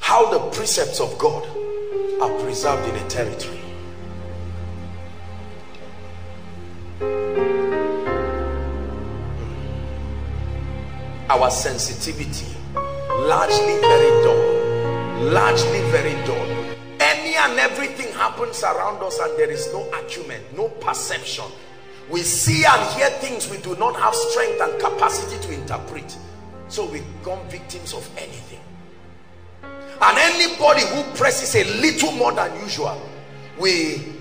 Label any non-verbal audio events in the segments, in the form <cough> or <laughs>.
how the precepts of God are preserved in a territory. Hmm. Our sensitivity largely very dull largely very dull. Any and everything happens around us and there is no acumen no perception. We see and hear things we do not have strength and capacity to interpret so we become victims of anything and anybody who presses a little more than usual we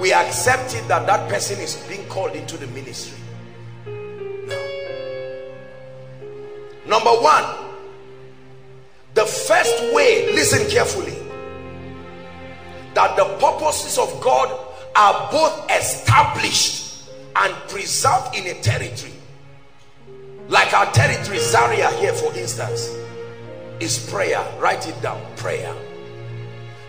we accept it that that person is being called into the ministry Number one, the first way, listen carefully, that the purposes of God are both established and preserved in a territory. Like our territory, Zaria here for instance, is prayer. Write it down, prayer.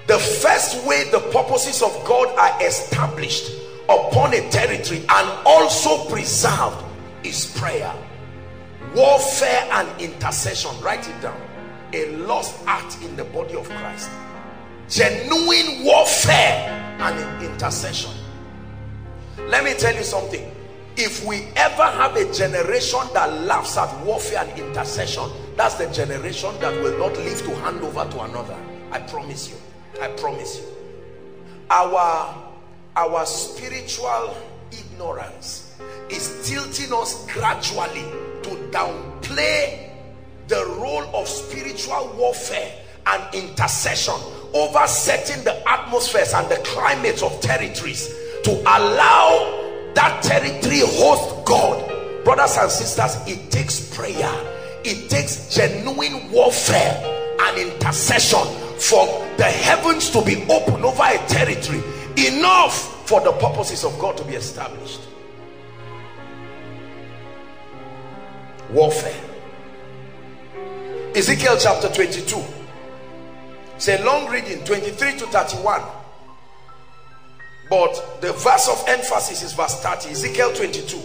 The first way the purposes of God are established upon a territory and also preserved is prayer. Warfare and intercession. Write it down. A lost act in the body of christ. Genuine warfare and intercession. Let me tell you something if we ever have a generation that laughs at warfare and intercession that's the generation that will not live to hand over to another. I promise you. I promise you. Our our spiritual ignorance is tilting us gradually to downplay the role of spiritual warfare and intercession over setting the atmospheres and the climates of territories to allow that territory host God. Brothers and sisters, it takes prayer, it takes genuine warfare and intercession for the heavens to be open over a territory. Enough for the purposes of God to be established. warfare. Ezekiel chapter 22 it's a long reading 23 to 31 but the verse of emphasis is verse 30 Ezekiel 22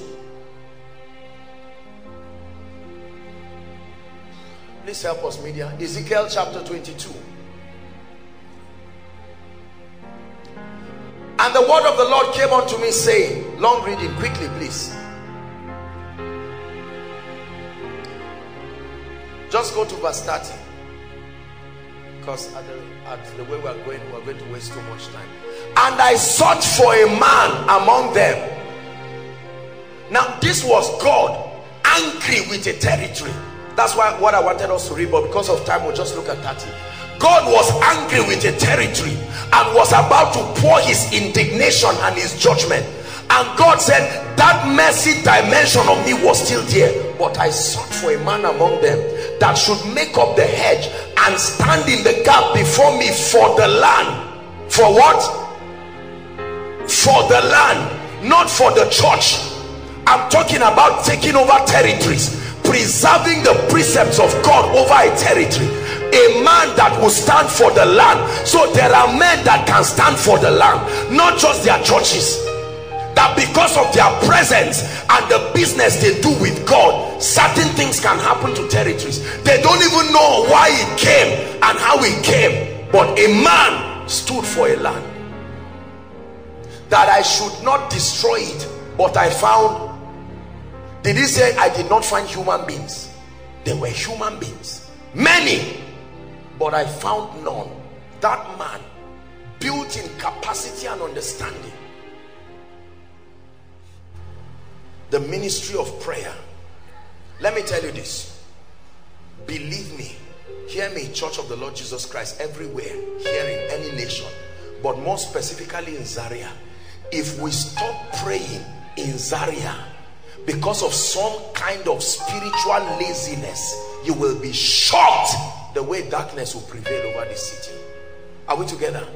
please help us media Ezekiel chapter 22 and the word of the Lord came unto me saying long reading quickly please Just go to verse 30. Because at the, at the way we are going, we are going to waste too much time. And I sought for a man among them. Now, this was God angry with a territory. That's why what I wanted us to read, but because of time, we'll just look at 30. God was angry with a territory and was about to pour his indignation and his judgment. And God said, that mercy dimension of me was still there. But I sought for a man among them that should make up the hedge and stand in the gap before me for the land for what for the land not for the church. I'm talking about taking over territories preserving the precepts of god over a territory. A man that will stand for the land. So there are men that can stand for the land not just their churches. That because of their presence and the business they do with God certain things can happen to territories. They don't even know why it came and how it came. But a man stood for a land that I should not destroy it but I found did he say I did not find human beings there were human beings. Many. But I found none. That man built in capacity and understanding. The ministry of prayer. Let me tell you this. Believe me. Hear me church of the lord jesus christ everywhere here in any nation but more specifically in zaria if we stop praying in zaria because of some kind of spiritual laziness you will be shocked the way darkness will prevail over the city. Are we together?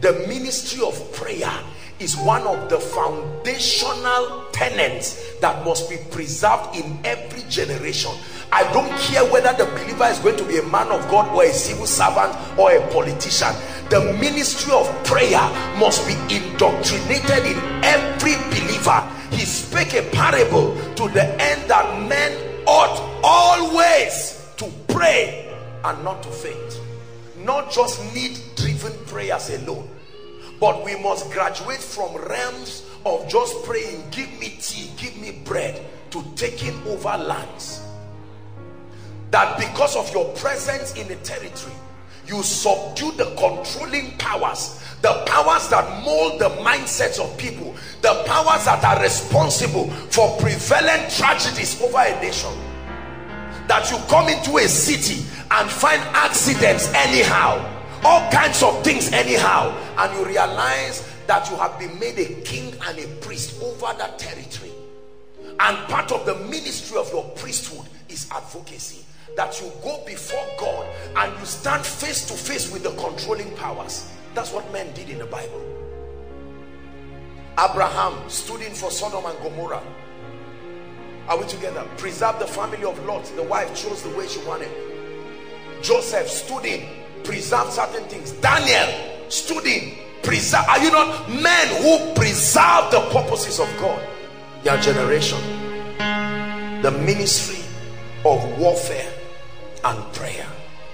The ministry of prayer is one of the foundational tenets that must be preserved in every generation I don't care whether the believer is going to be a man of God or a civil servant or a politician. The ministry of prayer must be indoctrinated in every believer. He spake a parable to the end that men ought always to pray and not to faint. Not just need-driven prayers alone, but we must graduate from realms of just praying, give me tea, give me bread, to taking over lands that because of your presence in a territory, you subdue the controlling powers the powers that mold the mindsets of people the powers that are responsible for prevalent tragedies over a nation. That you come into a city and find accidents anyhow all kinds of things anyhow and you realize that you have been made a king and a priest over that territory. And part of the ministry of your priesthood is advocacy that you go before God and you stand face to face with the controlling powers. That's what men did in the Bible. Abraham stood in for Sodom and Gomorrah. Are we together? Preserve the family of Lot. The wife chose the way she wanted. Joseph stood in preserve certain things. Daniel stood in preserve are you not men who preserve the purposes of God? Your generation. The ministry of warfare and prayer.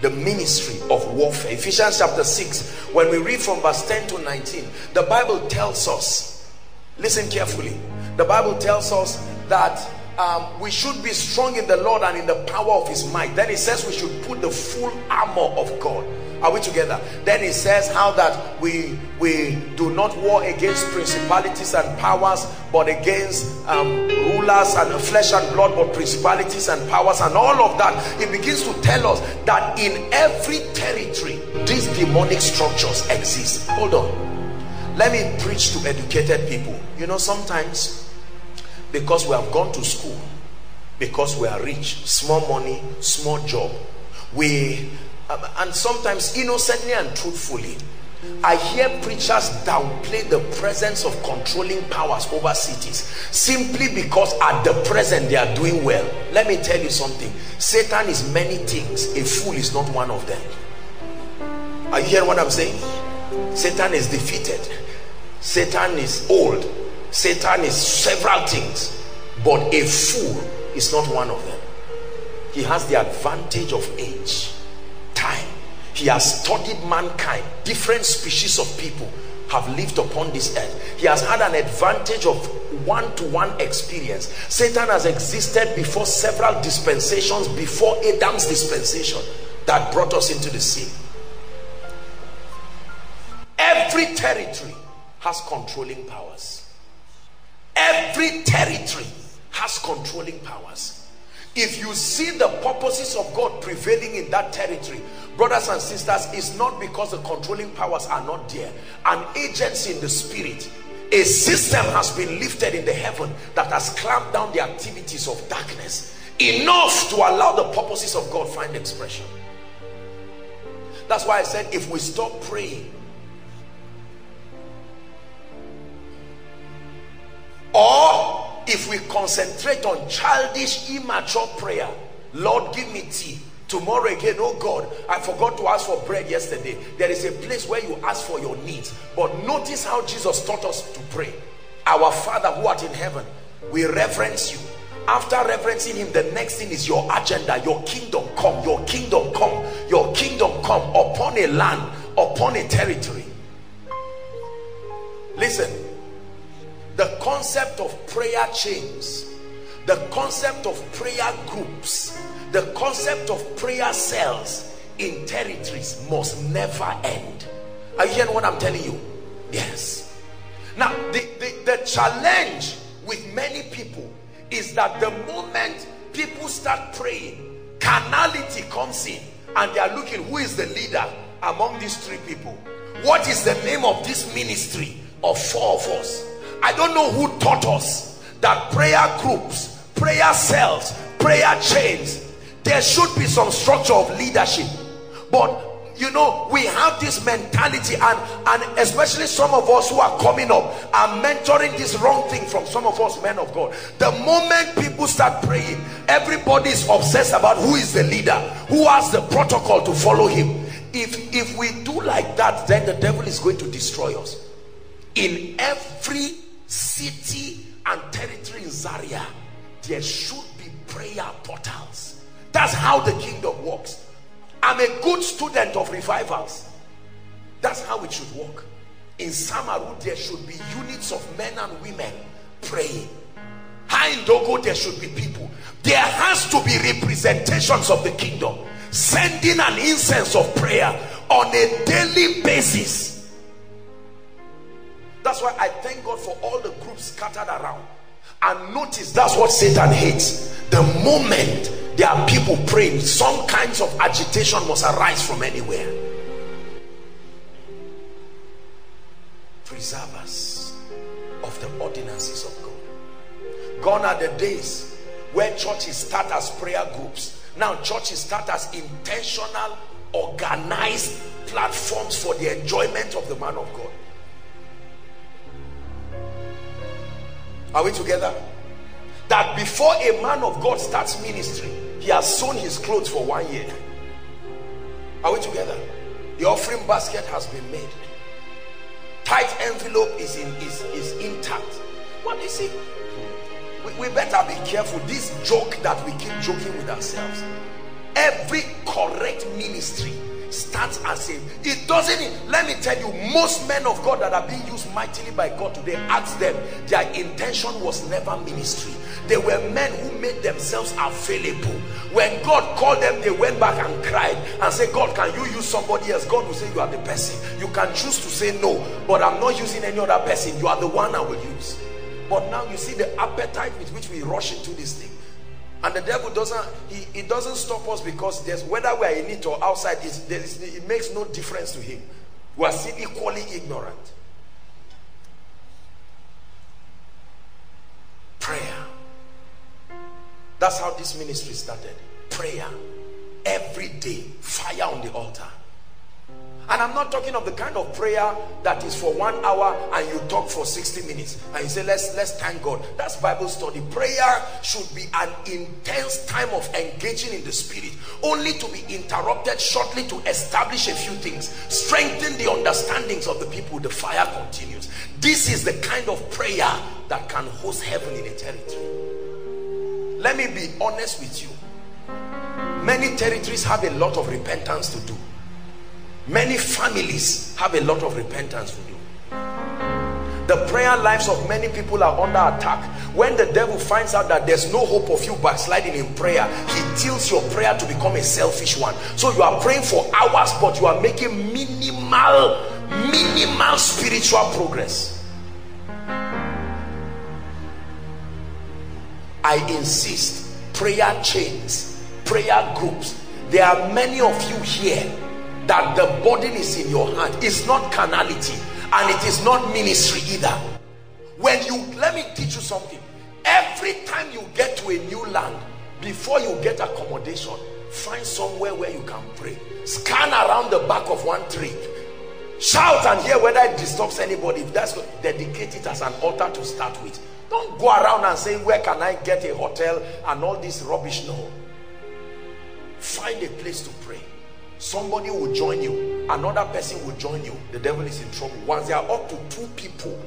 The ministry of warfare. Ephesians chapter 6 when we read from verse 10 to 19 the bible tells us listen carefully the bible tells us that um, we should be strong in the lord and in the power of his might. Then it says we should put the full armor of god are we together? Then it says how that we we do not war against principalities and powers but against um, rulers and flesh and blood but principalities and powers and all of that. It begins to tell us that in every territory these demonic structures exist. Hold on. Let me preach to educated people. You know sometimes because we have gone to school because we are rich small money small job we Uh, and sometimes innocently and truthfully I hear preachers downplay the presence of controlling powers over cities simply because at the present they are doing well. Let me tell you something. Satan is many things. A fool is not one of them. Are you hearing what I'm saying? Satan is defeated. Satan is old. Satan is several things. But a fool is not one of them. He has the advantage of age he has studied mankind. Different species of people have lived upon this earth. He has had an advantage of one-to-one -one experience. Satan has existed before several dispensations before adam's dispensation that brought us into the scene every territory has controlling powers. Every territory has controlling powers if you see the purposes of God prevailing in that territory brothers and sisters it's not because the controlling powers are not there. An agency in the spirit a system has been lifted in the heaven that has clamped down the activities of darkness enough to allow the purposes of God find expression. That's why I said if we stop praying or if we concentrate on childish immature prayer lord give me tea. Tomorrow again oh god i forgot to ask for bread yesterday. There is a place where you ask for your needs. But notice how jesus taught us to pray. Our father who art in heaven we reverence you. After reverencing him the next thing is your agenda. Your kingdom come your kingdom come your kingdom come upon a land upon a territory. Listen the concept of prayer chains the concept of prayer groups the concept of prayer cells in territories must never end. Are you hearing what i'm telling you? Yes. Now the, the the challenge with many people is that the moment people start praying carnality comes in and they are looking who is the leader among these three people? What is the name of this ministry of four of us I don't know who taught us that prayer groups, prayer cells, prayer chains, there should be some structure of leadership. But you know, we have this mentality, and, and especially some of us who are coming up are mentoring this wrong thing from some of us men of God. The moment people start praying, everybody is obsessed about who is the leader, who has the protocol to follow him. If if we do like that, then the devil is going to destroy us. In every city and territory in Zaria, there should be prayer portals. That's how the kingdom works. I'm a good student of revivals. That's how it should work. In Samaru, there should be units of men and women praying. Hayin Dogo, there should be people. There has to be representations of the kingdom. Sending an incense of prayer on a daily basis. That's why I thank God for all the groups scattered around. And notice that's what Satan hates. The moment there are people praying, some kinds of agitation must arise from anywhere. Preserve us of the ordinances of God. Gone are the days where churches start as prayer groups. Now churches start as intentional, organized platforms for the enjoyment of the man of God. Are we together? That before a man of God starts ministry, he has sewn his clothes for one year. Are we together? The offering basket has been made. Tight envelope is in is, is intact. What is it? We, we better be careful. This joke that we keep joking with ourselves. Every correct ministry starts as if it doesn't let me tell you most men of god that are being used mightily by god today ask them their intention was never ministry. They were men who made themselves available. When god called them they went back and cried and said god can you use somebody else? God will say you are the person. You can choose to say no but i'm not using any other person. You are the one i will use. But now you see the appetite with which we rush into this thing and the devil doesn't he, he doesn't stop us because there's whether we are in it or outside it, it makes no difference to him. We are still equally ignorant. Prayer. That's how this ministry started. Prayer. Every day. Fire on the altar and I'm not talking of the kind of prayer that is for one hour and you talk for 60 minutes and you say, let's, let's thank God. That's Bible study. Prayer should be an intense time of engaging in the spirit, only to be interrupted shortly to establish a few things, strengthen the understandings of the people. The fire continues. This is the kind of prayer that can host heaven in a territory. Let me be honest with you. Many territories have a lot of repentance to do Many families have a lot of repentance to do. The prayer lives of many people are under attack. When the devil finds out that there's no hope of you backsliding in prayer, he tilts your prayer to become a selfish one. So you are praying for hours, but you are making minimal, minimal spiritual progress. I insist, prayer chains, prayer groups. There are many of you here that the burden is in your hand. It's not carnality and it is not ministry either. When you let me teach you something. Every time you get to a new land before you get accommodation find somewhere where you can pray. Scan around the back of one tree. Shout and hear whether it disturbs anybody. If that's dedicate it as an altar to start with. Don't go around and say where can i get a hotel and all this rubbish? No. Find a place to pray somebody will join you. Another person will join you. The devil is in trouble. Once there are up to two people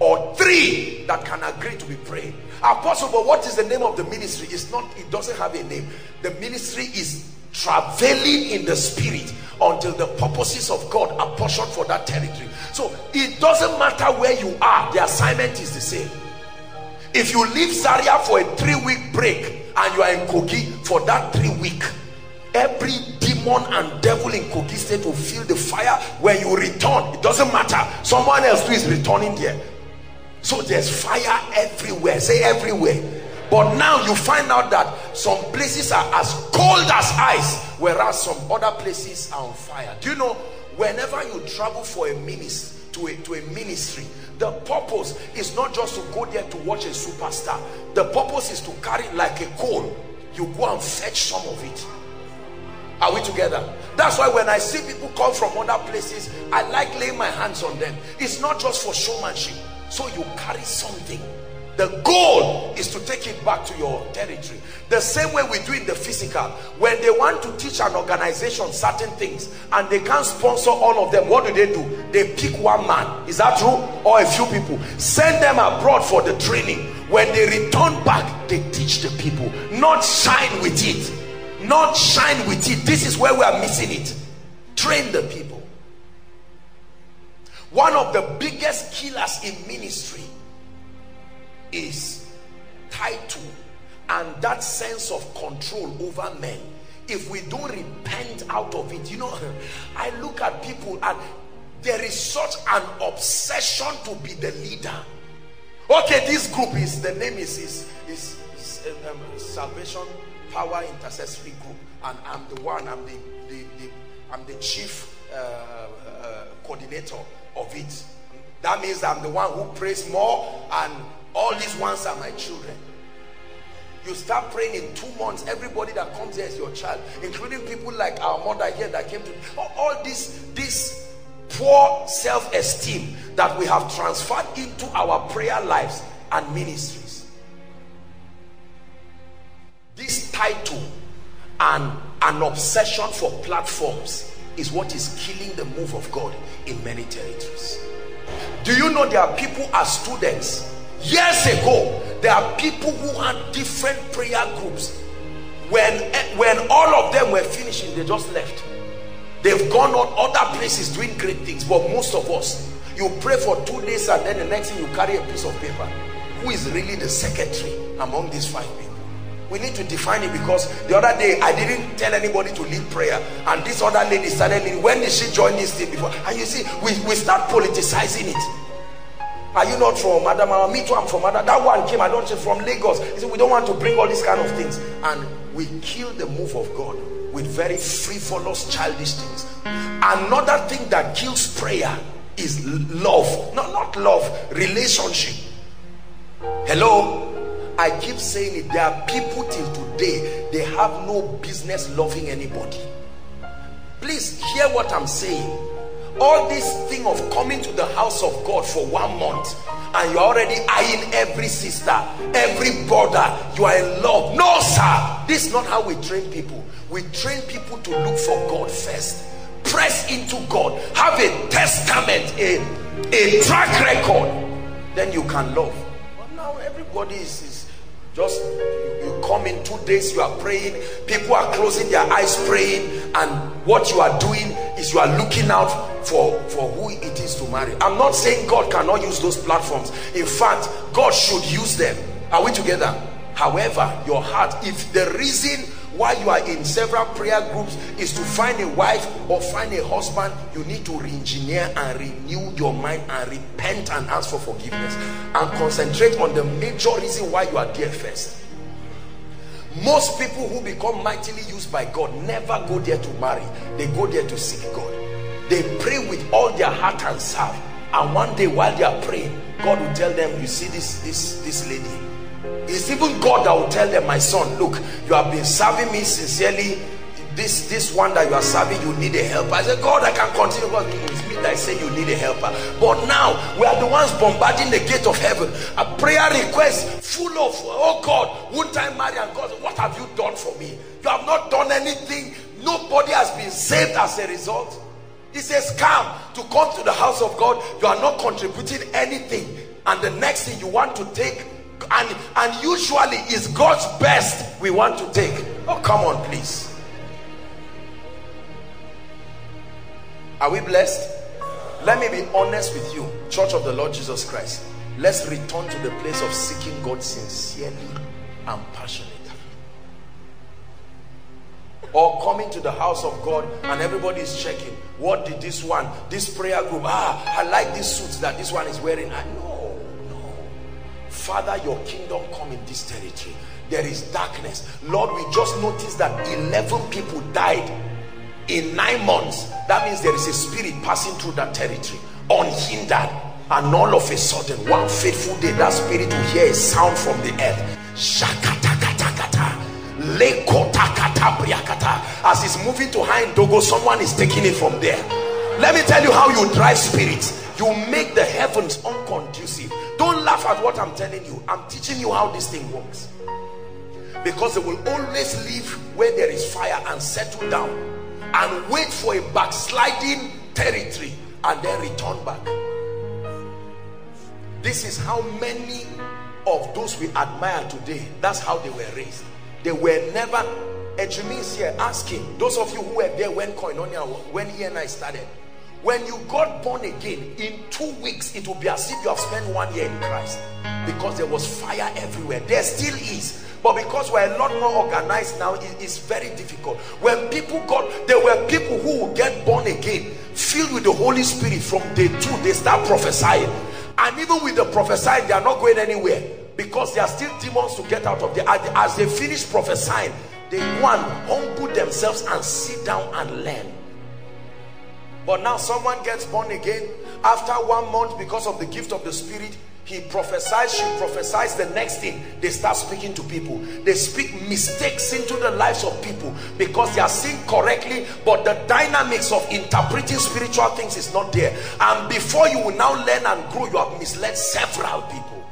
or three that can agree to be praying. Apostle but what is the name of the ministry? It's not it doesn't have a name. The ministry is traveling in the spirit until the purposes of god are portioned for that territory. So it doesn't matter where you are. The assignment is the same. If you leave zaria for a three-week break and you are in kogi for that three week every demon and devil in Kogi State will feel the fire when you return. It doesn't matter. Someone else too is returning there. So there's fire everywhere. Say everywhere. But now you find out that some places are as cold as ice, whereas some other places are on fire. Do you know, whenever you travel for a ministry, to a, to a ministry, the purpose is not just to go there to watch a superstar. The purpose is to carry like a coal. You go and fetch some of it are we together? That's why when I see people come from other places, I like laying my hands on them. It's not just for showmanship. So you carry something. The goal is to take it back to your territory. The same way we do in the physical. When they want to teach an organization certain things and they can't sponsor all of them, what do they do? They pick one man. Is that true? Or a few people. Send them abroad for the training. When they return back, they teach the people. Not shine with it not shine with it. This is where we are missing it. Train the people. One of the biggest killers in ministry is title and that sense of control over men. If we don't repent out of it you know <laughs> i look at people and there is such an obsession to be the leader. Okay this group is the name is is, is, is um, salvation power intercessory group and i'm the one i'm the, the, the i'm the chief uh, uh, coordinator of it. That means i'm the one who prays more and all these ones are my children. You start praying in two months everybody that comes here is your child including people like our mother here that came to all this this poor self-esteem that we have transferred into our prayer lives and ministries this title and an obsession for platforms is what is killing the move of God in many territories. Do you know there are people as students years ago there are people who had different prayer groups. When eh, when all of them were finishing they just left. They've gone on other places doing great things but most of us you pray for two days and then the next thing you carry a piece of paper. Who is really the secretary among these five people we need to define it because the other day I didn't tell anybody to lead prayer and this other lady started leading when did she join this thing before and you see we, we start politicizing it are you not from Adamawa? Me too, I'm from Adamawa. That one came, I don't say from Lagos. He said, we don't want to bring all these kind of things. And we kill the move of God with very frivolous, childish things. Another thing that kills prayer is love. No, not love, relationship. Hello? I keep saying it. There are people till today, they have no business loving anybody. Please hear what I'm saying. All this thing of coming to the house of God for one month and you're already eyeing every sister every brother you are in love. No sir. This is not how we train people. We train people to look for God first. Press into God. Have a testament a, a track record. Then you can love. But now everybody is, is just you come in two days you are praying. People are closing their eyes praying. And what you are doing is you are looking out for for who it is to marry. I'm not saying god cannot use those platforms. In fact god should use them. Are we together? However your heart if the reason why you are in several prayer groups is to find a wife or find a husband. You need to re-engineer and renew your mind and repent and ask for forgiveness and concentrate on the major reason why you are there first. Most people who become mightily used by God never go there to marry. They go there to seek God. They pray with all their heart and serve and one day while they are praying God will tell them you see this this this lady it's even God that will tell them, my son, look, you have been serving me sincerely. This this one that you are serving, you need a helper. I said, God, I can continue. God, it's me that I say you need a helper. But now we are the ones bombarding the gate of heaven. A prayer request full of, oh God, won't I marry? And God, what have you done for me? You have not done anything. Nobody has been saved as a result. He says, come to come to the house of God. You are not contributing anything. And the next thing you want to take and and usually is God's best we want to take. Oh come on please. Are we blessed? Let me be honest with you church of the Lord Jesus Christ. Let's return to the place of seeking God sincerely and passionately. Or coming to the house of God and everybody is checking what did this one this prayer group ah I like this suit that this one is wearing. I know Father, your kingdom come in this territory. There is darkness. Lord, we just noticed that 11 people died in nine months. That means there is a spirit passing through that territory unhindered. And all of a sudden, one faithful day, that spirit will hear a sound from the earth. As he's moving to Hayin Dogo, someone is taking it from there. Let me tell you how you drive spirits. You make the heavens unconducive don't laugh at what i'm telling you i'm teaching you how this thing works because they will always live where there is fire and settle down and wait for a backsliding territory and then return back this is how many of those we admire today that's how they were raised they were never Ejimi is here. Ask him. Those of you who were there when Koinonia, when he and I started. When you got born again, in two weeks, it will be as if you have spent one year in Christ. Because there was fire everywhere. There still is. But because we're a lot more organized now, it's very difficult. When people got, there were people who will get born again, filled with the Holy Spirit from day two, they start prophesying. And even with the prophesying, they are not going anywhere because there are still demons to get out of there. As they finish prophesying, they one humble themselves and sit down and learn. But now someone gets born again after one month because of the gift of the Spirit. He prophesies, she prophesies the next thing. They start speaking to people. They speak mistakes into the lives of people because they are seeing correctly, but the dynamics of interpreting spiritual things is not there. And before you will now learn and grow, you have misled several people.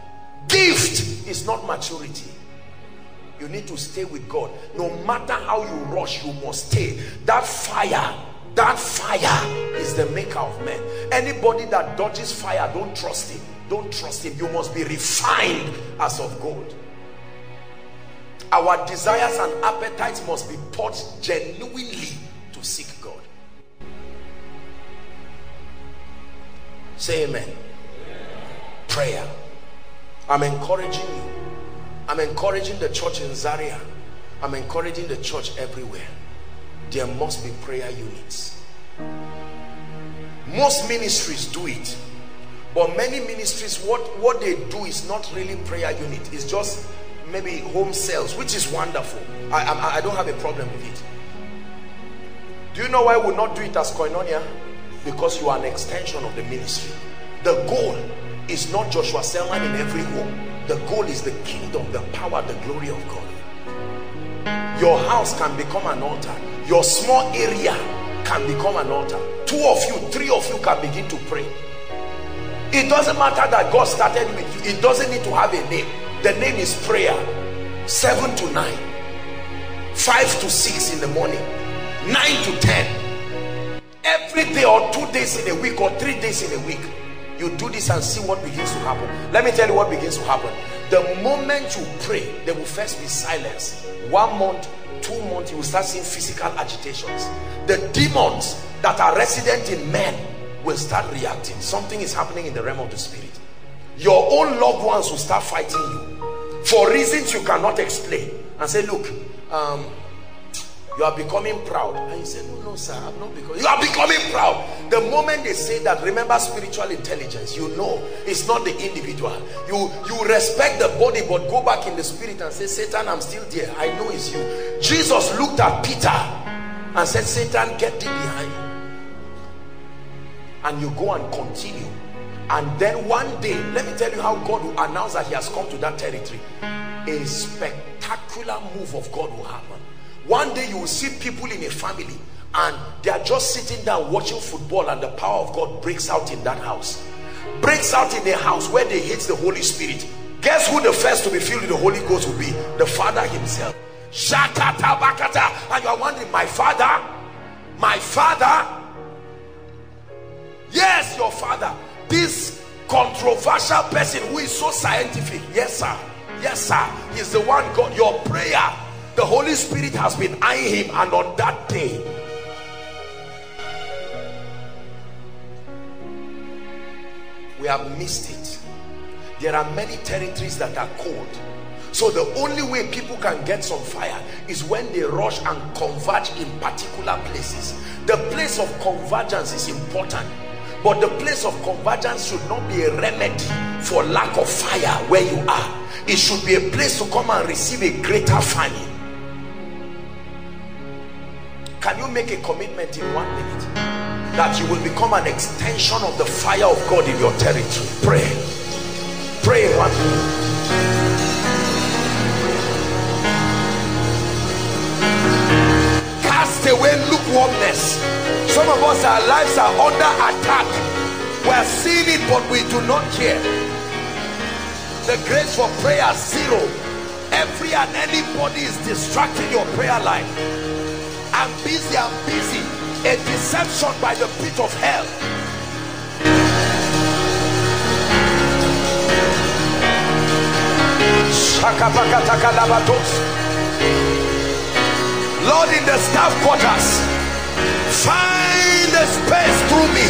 Gift is not maturity. You need to stay with God. No matter how you rush, you must stay. That fire, that fire is the maker of men. Anybody that dodges fire, don't trust him. Don't trust him. You must be refined as of gold. Our desires and appetites must be put genuinely to seek God. Say amen. amen. Prayer. I'm encouraging you. I'm encouraging the church in Zaria. I'm encouraging the church everywhere. There must be prayer units. Most ministries do it. But many ministries, what, what they do is not really prayer unit. It's just maybe home cells, which is wonderful. I, I, I don't have a problem with it. Do you know why we not do it as koinonia? Because you are an extension of the ministry. The goal is not Joshua Selman in every home. The goal is the kingdom, the power, the glory of God. Your house can become an altar. Your small area can become an altar. Two of you, three of you can begin to pray. It doesn't matter that God started with you. It doesn't need to have a name. The name is prayer. Seven to nine. Five to six in the morning. Nine to ten. Every day or two days in a week or three days in a week you do this and see what begins to happen let me tell you what begins to happen the moment you pray there will first be silence. One month two months you will start seeing physical agitations. The demons that are resident in men will start reacting. Something is happening in the realm of the spirit. Your own loved ones will start fighting you. For reasons you cannot explain. And say look um, you are becoming proud. And you say no no sir i'm not because you are becoming proud. The moment they say that remember spiritual intelligence you know it's not the individual. You you respect the body but go back in the spirit and say satan i'm still there. I know it's you. Jesus looked at peter and said satan get thee behind. And you go and continue. And then one day let me tell you how god will announce that he has come to that territory. A spectacular move of god will happen one day you will see people in a family and they are just sitting down watching football and the power of God breaks out in that house. Breaks out in a house where they hate the Holy Spirit. Guess who the first to be filled with the Holy Ghost will be? The father himself. Shakata bakata and you are wondering my father? My father? Yes your father. This controversial person who is so scientific. Yes sir. Yes sir. He's the one God. Your prayer the Holy Spirit has been eyeing him and on that day we have missed it. There are many territories that are cold. So the only way people can get some fire is when they rush and converge in particular places. The place of convergence is important but the place of convergence should not be a remedy for lack of fire where you are. It should be a place to come and receive a greater fire can you make a commitment in one minute that you will become an extension of the fire of God in your territory? Pray. Pray one minute cast away lukewarmness. Some of us our lives are under attack. We're seeing it but we do not care. The grace for prayer zero. Every and anybody is distracting your prayer life I'm busy, I'm busy. A deception by the pit of hell. Lord, in the staff quarters find a space through me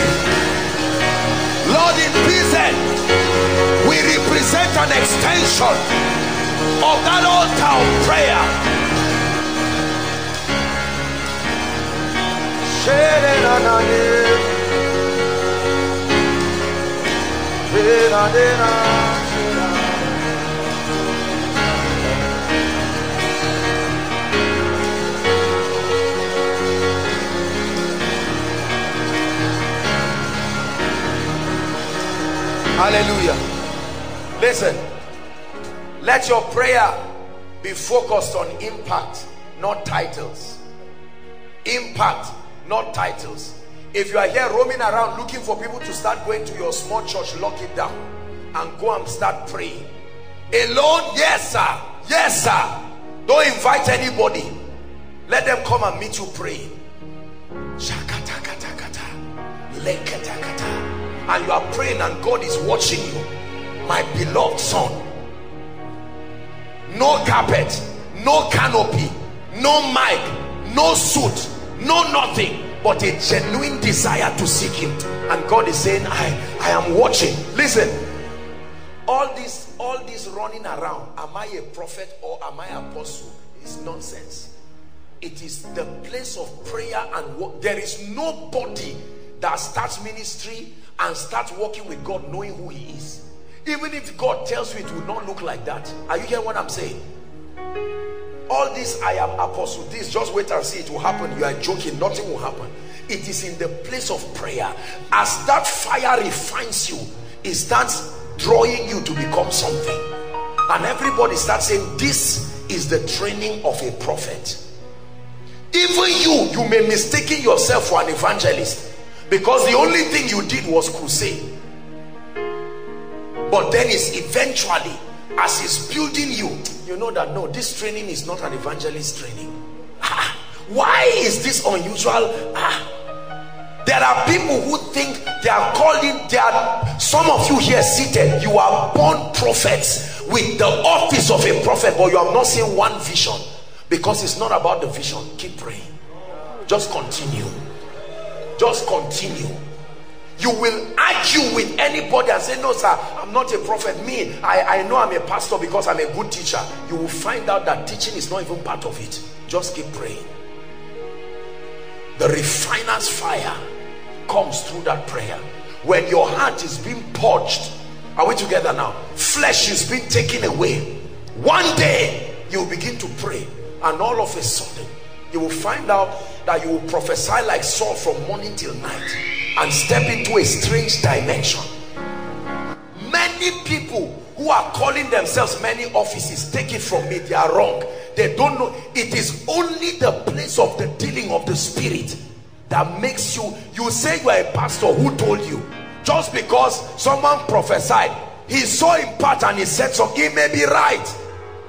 lord in PZ we represent an extension of that altar of prayer Hallelujah. Listen, let your prayer be focused on impact, not titles. Impact, not titles. If you are here roaming around looking for people to start going to your small church, lock it down and go and start praying. Alone, yes, sir. Yes, sir. Don't invite anybody. Let them come and meet you praying. And you are praying and God is watching you. My beloved son. No carpet, no canopy, no mic, no suit, no nothing but a genuine desire to seek him. And god is saying i i am watching. Listen. All this all this running around am i a prophet or am i apostle? Is nonsense. It is the place of prayer and work there is nobody that starts ministry and starts working with god knowing who he is. Even if god tells you it will not look like that are you hearing what i'm saying all this i am apostle. This just wait and see it will happen. You are joking. Nothing will happen. It is in the place of prayer. As that fire refines you it starts drawing you to become something. And everybody starts saying this is the training of a prophet. Even you you may mistake yourself for an evangelist because the only thing you did was crusade. But then it's eventually as he's building you you know that no this training is not an evangelist training. Ah, why is this unusual? Ah, there are people who think they are calling they are some of you here seated you are born prophets with the office of a prophet but you have not seen one vision because it's not about the vision. Keep praying. Just continue. Just continue you will argue with anybody and say no sir i'm not a prophet. Me i i know i'm a pastor because i'm a good teacher. You will find out that teaching is not even part of it. Just keep praying. The refiner's fire comes through that prayer. When your heart is being purged are we together now? Flesh is being taken away. One day you begin to pray and all of a sudden you will find out that you will prophesy like Saul from morning till night and step into a strange dimension. Many people who are calling themselves many offices take it from me they are wrong. They don't know. It is only the place of the dealing of the spirit that makes you you say you are a pastor who told you? Just because someone prophesied he saw in part and he said so he may be right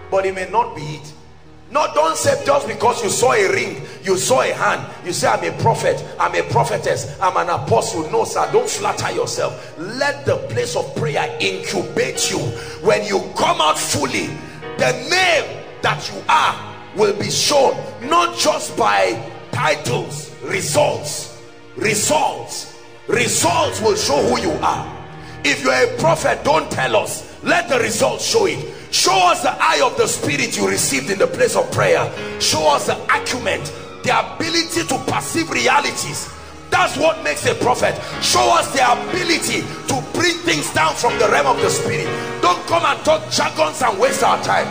but it may not be it no, don't say just because you saw a ring, you saw a hand, you say, I'm a prophet, I'm a prophetess, I'm an apostle. No, sir, don't flatter yourself. Let the place of prayer incubate you. When you come out fully, the name that you are will be shown not just by titles, results. Results. Results will show who you are. If you're a prophet, don't tell us. Let the results show it show us the eye of the spirit you received in the place of prayer. Show us the acumen the ability to perceive realities. That's what makes a prophet. Show us the ability to bring things down from the realm of the spirit. Don't come and talk jargons and waste our time.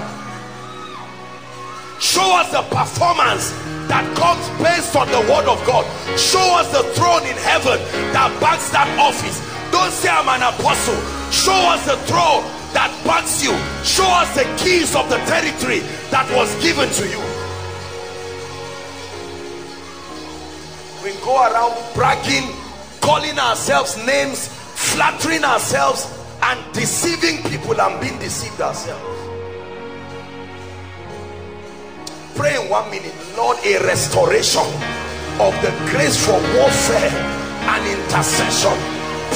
Show us the performance that comes based on the word of God. Show us the throne in heaven that backs that office. Don't say I'm an apostle. Show us the throne that backs you. Show us the keys of the territory that was given to you. We go around bragging calling ourselves names flattering ourselves and deceiving people and being deceived ourselves. Pray in one minute. Lord a restoration of the grace for warfare and intercession.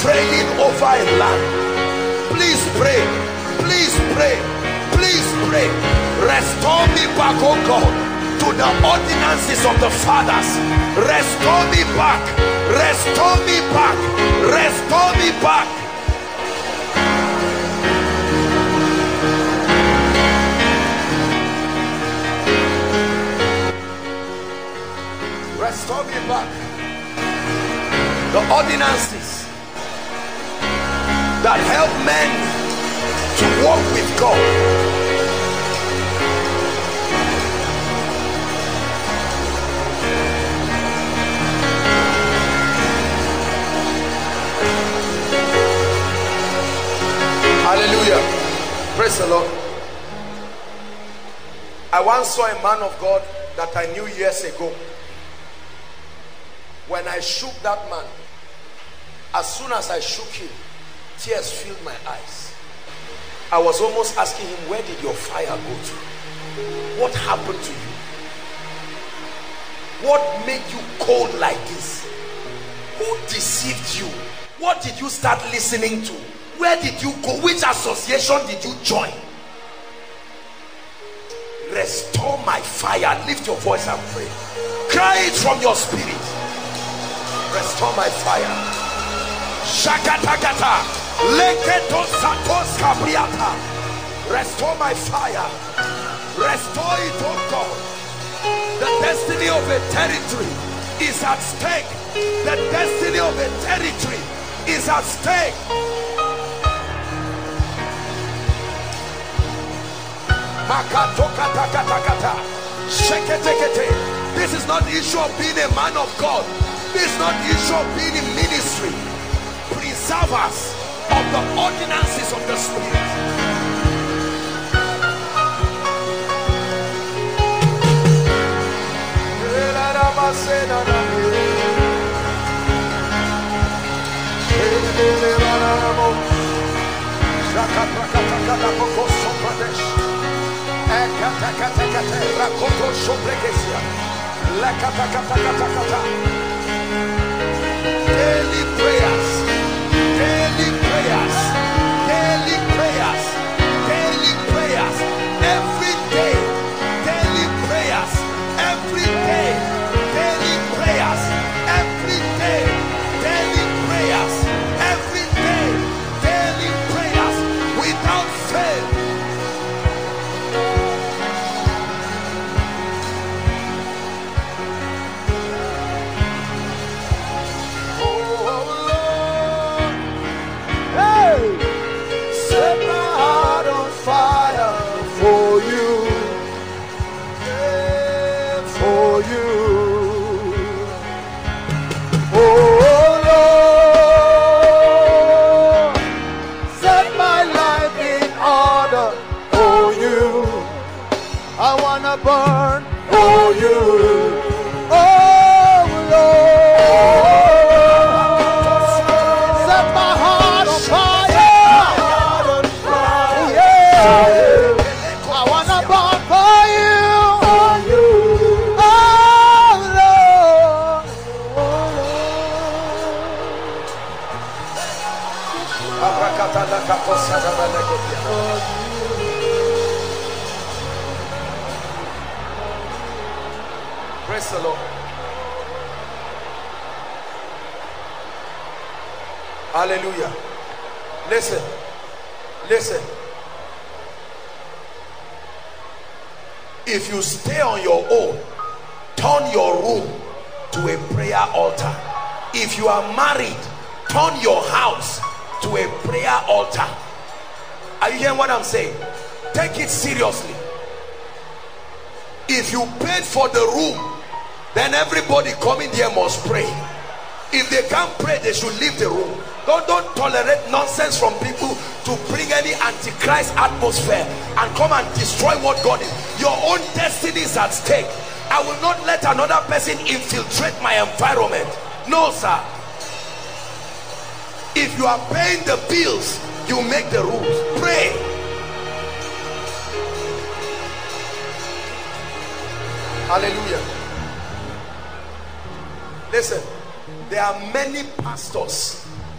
Praying over a land please pray. Please pray. Please pray. Restore me back oh god to the ordinances of the fathers. Restore me back. Restore me back. Restore me back. Restore me back. The ordinances that help men to walk with God Hallelujah. Praise the Lord. I once saw a man of God that I knew years ago. When I shook that man, as soon as I shook him, tears filled my eyes. I was almost asking him, Where did your fire go to? What happened to you? What made you cold like this? Who deceived you? What did you start listening to? Where did you go? Which association did you join? Restore my fire. Lift your voice and pray. Cry it from your spirit. Restore my fire. Shakatakata. Restore my fire. Restore it, oh God. The destiny of a territory is at stake. The destiny of a territory is at stake. This is not the issue of being a man of God. This is not the issue of being in ministry. Preserve us of the ordinances of the Spirit. Daily prayers. Daily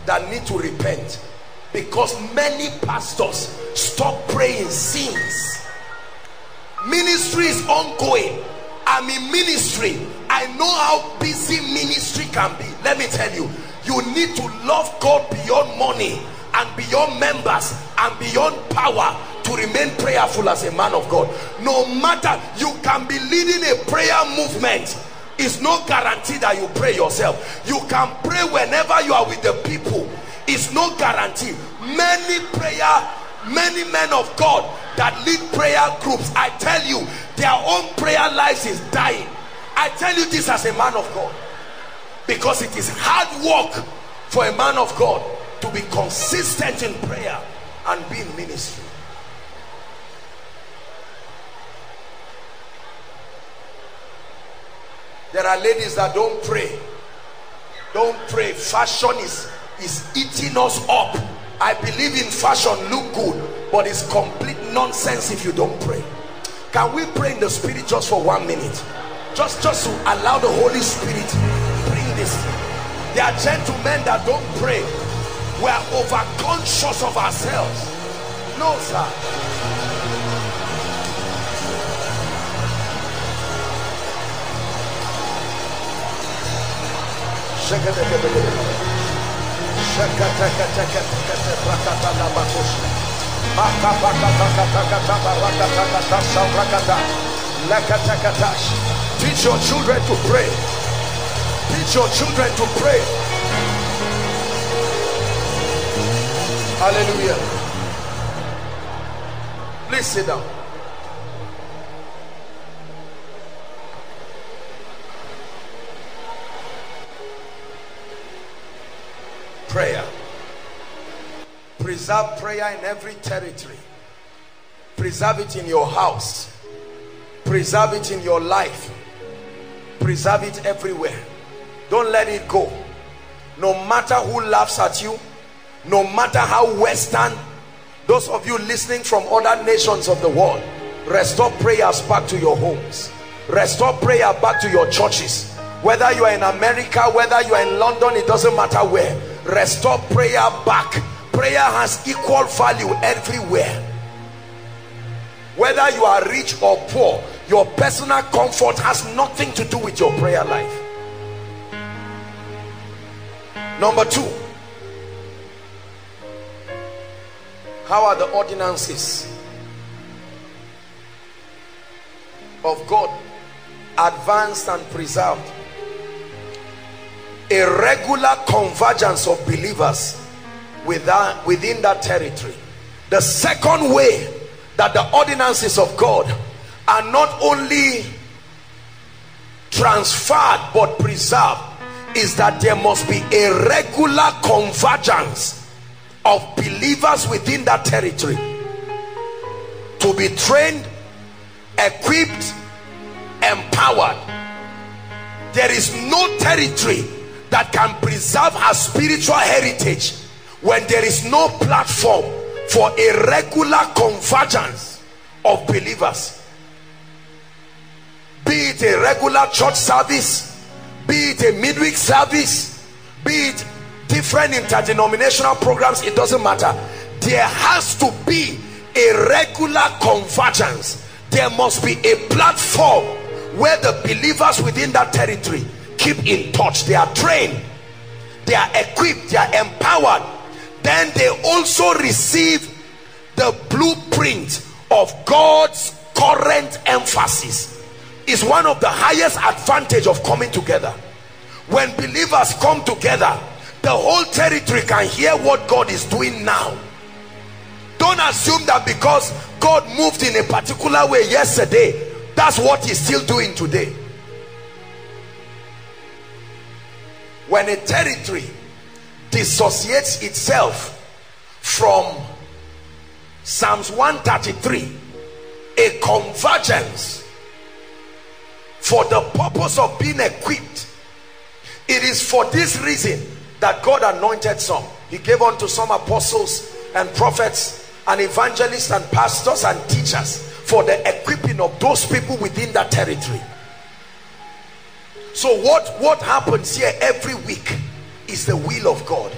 that need to repent because many pastors stop praying sins. Ministry is ongoing I'm in ministry. I know how busy ministry can be. Let me tell you, you need to love God beyond money and beyond members and beyond power to remain prayerful as a man of God. No matter you can be leading a prayer movement, it's no guarantee that you pray yourself. You can pray whenever you are with the people. It's no guarantee. Many prayer, many men of God that lead prayer groups, I tell you, their own prayer lives is dying. I tell you this as a man of God. Because it is hard work for a man of God to be consistent in prayer and be in ministry. There are ladies that don't pray. Don't pray. Fashion is, is eating us up. I believe in fashion, look good, but it's complete nonsense if you don't pray. Can we pray in the spirit just for one minute? Just, just to allow the Holy Spirit bring this. There are gentlemen that don't pray. We are over conscious of ourselves. No, sir. Teach your children to pray. Teach your children to pray. Hallelujah. Please sit down. Prayer. Preserve prayer in every territory. Preserve it in your house. Preserve it in your life. Preserve it everywhere. Don't let it go. No matter who laughs at you no matter how western those of you listening from other nations of the world restore prayers back to your homes. Restore prayer back to your churches. Whether you are in america whether you are in london it doesn't matter where restore prayer back. Prayer has equal value everywhere. Whether you are rich or poor your personal comfort has nothing to do with your prayer life. Number two how are the ordinances of God advanced and preserved a regular convergence of believers within, within that territory. The second way that the ordinances of God are not only transferred but preserved is that there must be a regular convergence of believers within that territory to be trained equipped empowered. There is no territory that can preserve our spiritual heritage when there is no platform for a regular convergence of believers. Be it a regular church service be it a midweek service be it different interdenominational programs it doesn't matter. There has to be a regular convergence. There must be a platform where the believers within that territory keep in touch. They are trained. They are equipped. They are empowered. Then they also receive the blueprint of God's current emphasis. Is one of the highest advantage of coming together. When believers come together the whole territory can hear what God is doing now. Don't assume that because God moved in a particular way yesterday that's what he's still doing today when a territory dissociates itself from Psalms 133 a convergence for the purpose of being equipped. It is for this reason that God anointed some. He gave unto some apostles and prophets and evangelists and pastors and teachers for the equipping of those people within that territory so what what happens here every week is the will of God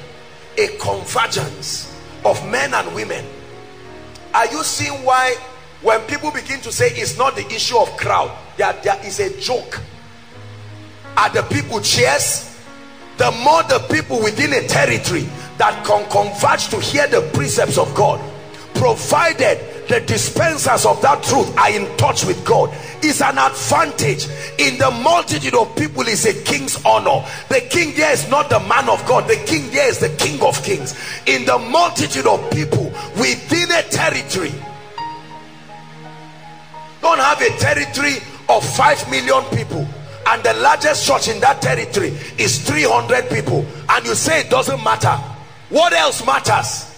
a convergence of men and women. Are you seeing why when people begin to say it's not the issue of crowd that there is a joke? Are the people cheers? The more the people within a territory that can converge to hear the precepts of God provided the dispensers of that truth are in touch with God. Is an advantage in the multitude of people. Is a king's honor. The king there is not the man of God. The king there is the king of kings. In the multitude of people within a territory. Don't have a territory of 5 million people. And the largest church in that territory is 300 people. And you say it doesn't matter. What else matters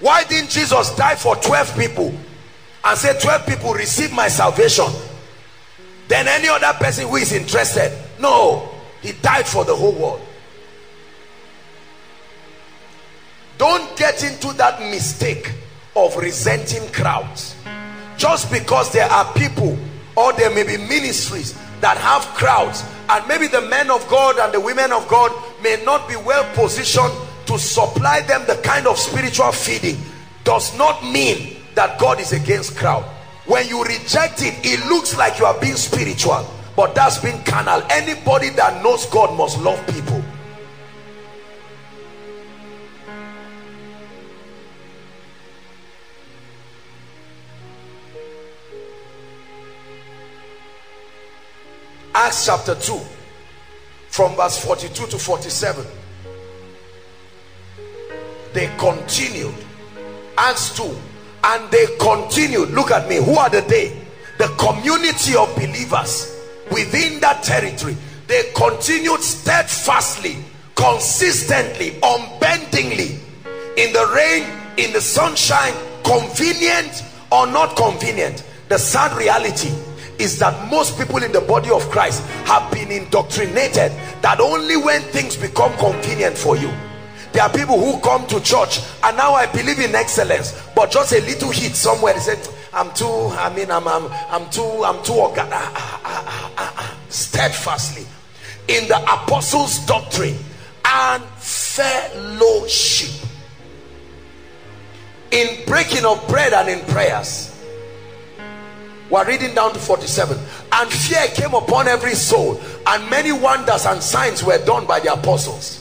why didn't jesus die for 12 people and say 12 people receive my salvation then any other person who is interested no he died for the whole world. Don't get into that mistake of resenting crowds. Just because there are people or there may be ministries that have crowds and maybe the men of God and the women of God may not be well positioned to supply them the kind of spiritual feeding does not mean that God is against crowd. When you reject it it looks like you are being spiritual but that's being carnal. Anybody that knows God must love people. Acts chapter 2 from verse 42 to 47 they continued. Acts 2 and they continued. Look at me. Who are the they? The community of believers within that territory. They continued steadfastly consistently unbendingly. In the rain in the sunshine convenient or not convenient. The sad reality is that most people in the body of Christ have been indoctrinated that only when things become convenient for you there are people who come to church and now I believe in excellence but just a little heat somewhere they say I'm too I mean I'm I'm, I'm too I'm too ah, ah, ah, steadfastly in the apostles doctrine and fellowship. In breaking of bread and in prayers. We're reading down to 47 and fear came upon every soul and many wonders and signs were done by the apostles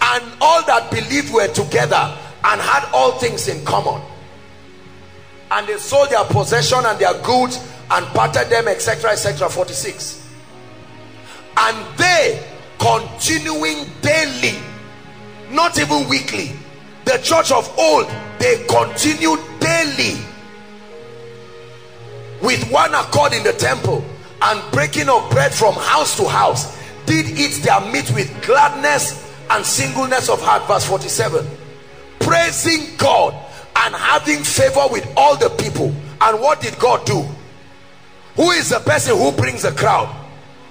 and all that believed were together and had all things in common. And they sold their possession and their goods and parted them etc etc 46 and they continuing daily not even weekly the church of old they continued daily with one accord in the temple and breaking of bread from house to house did eat their meat with gladness and singleness of heart verse 47 praising God and having favor with all the people. And what did God do? Who is the person who brings the crowd?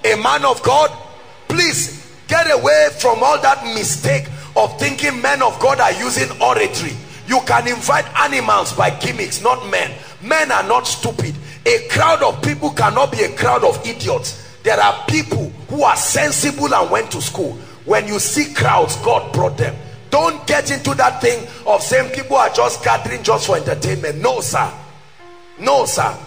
A man of God? Please get away from all that mistake of thinking men of God are using oratory. You can invite animals by gimmicks not men. Men are not stupid. A crowd of people cannot be a crowd of idiots. There are people who are sensible and went to school when you see crowds god brought them. Don't get into that thing of saying people are just gathering just for entertainment. No sir. No sir.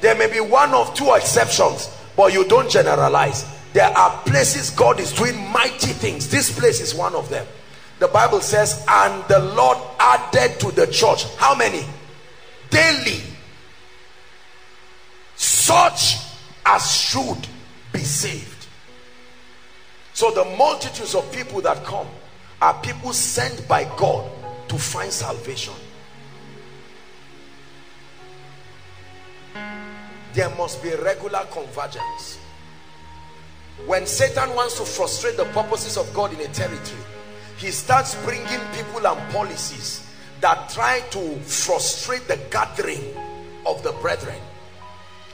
There may be one of two exceptions but you don't generalize. There are places god is doing mighty things. This place is one of them. The bible says and the lord added to the church. How many? Daily. Such as should be saved so the multitudes of people that come are people sent by God to find salvation there must be regular convergence when Satan wants to frustrate the purposes of God in a territory he starts bringing people and policies that try to frustrate the gathering of the brethren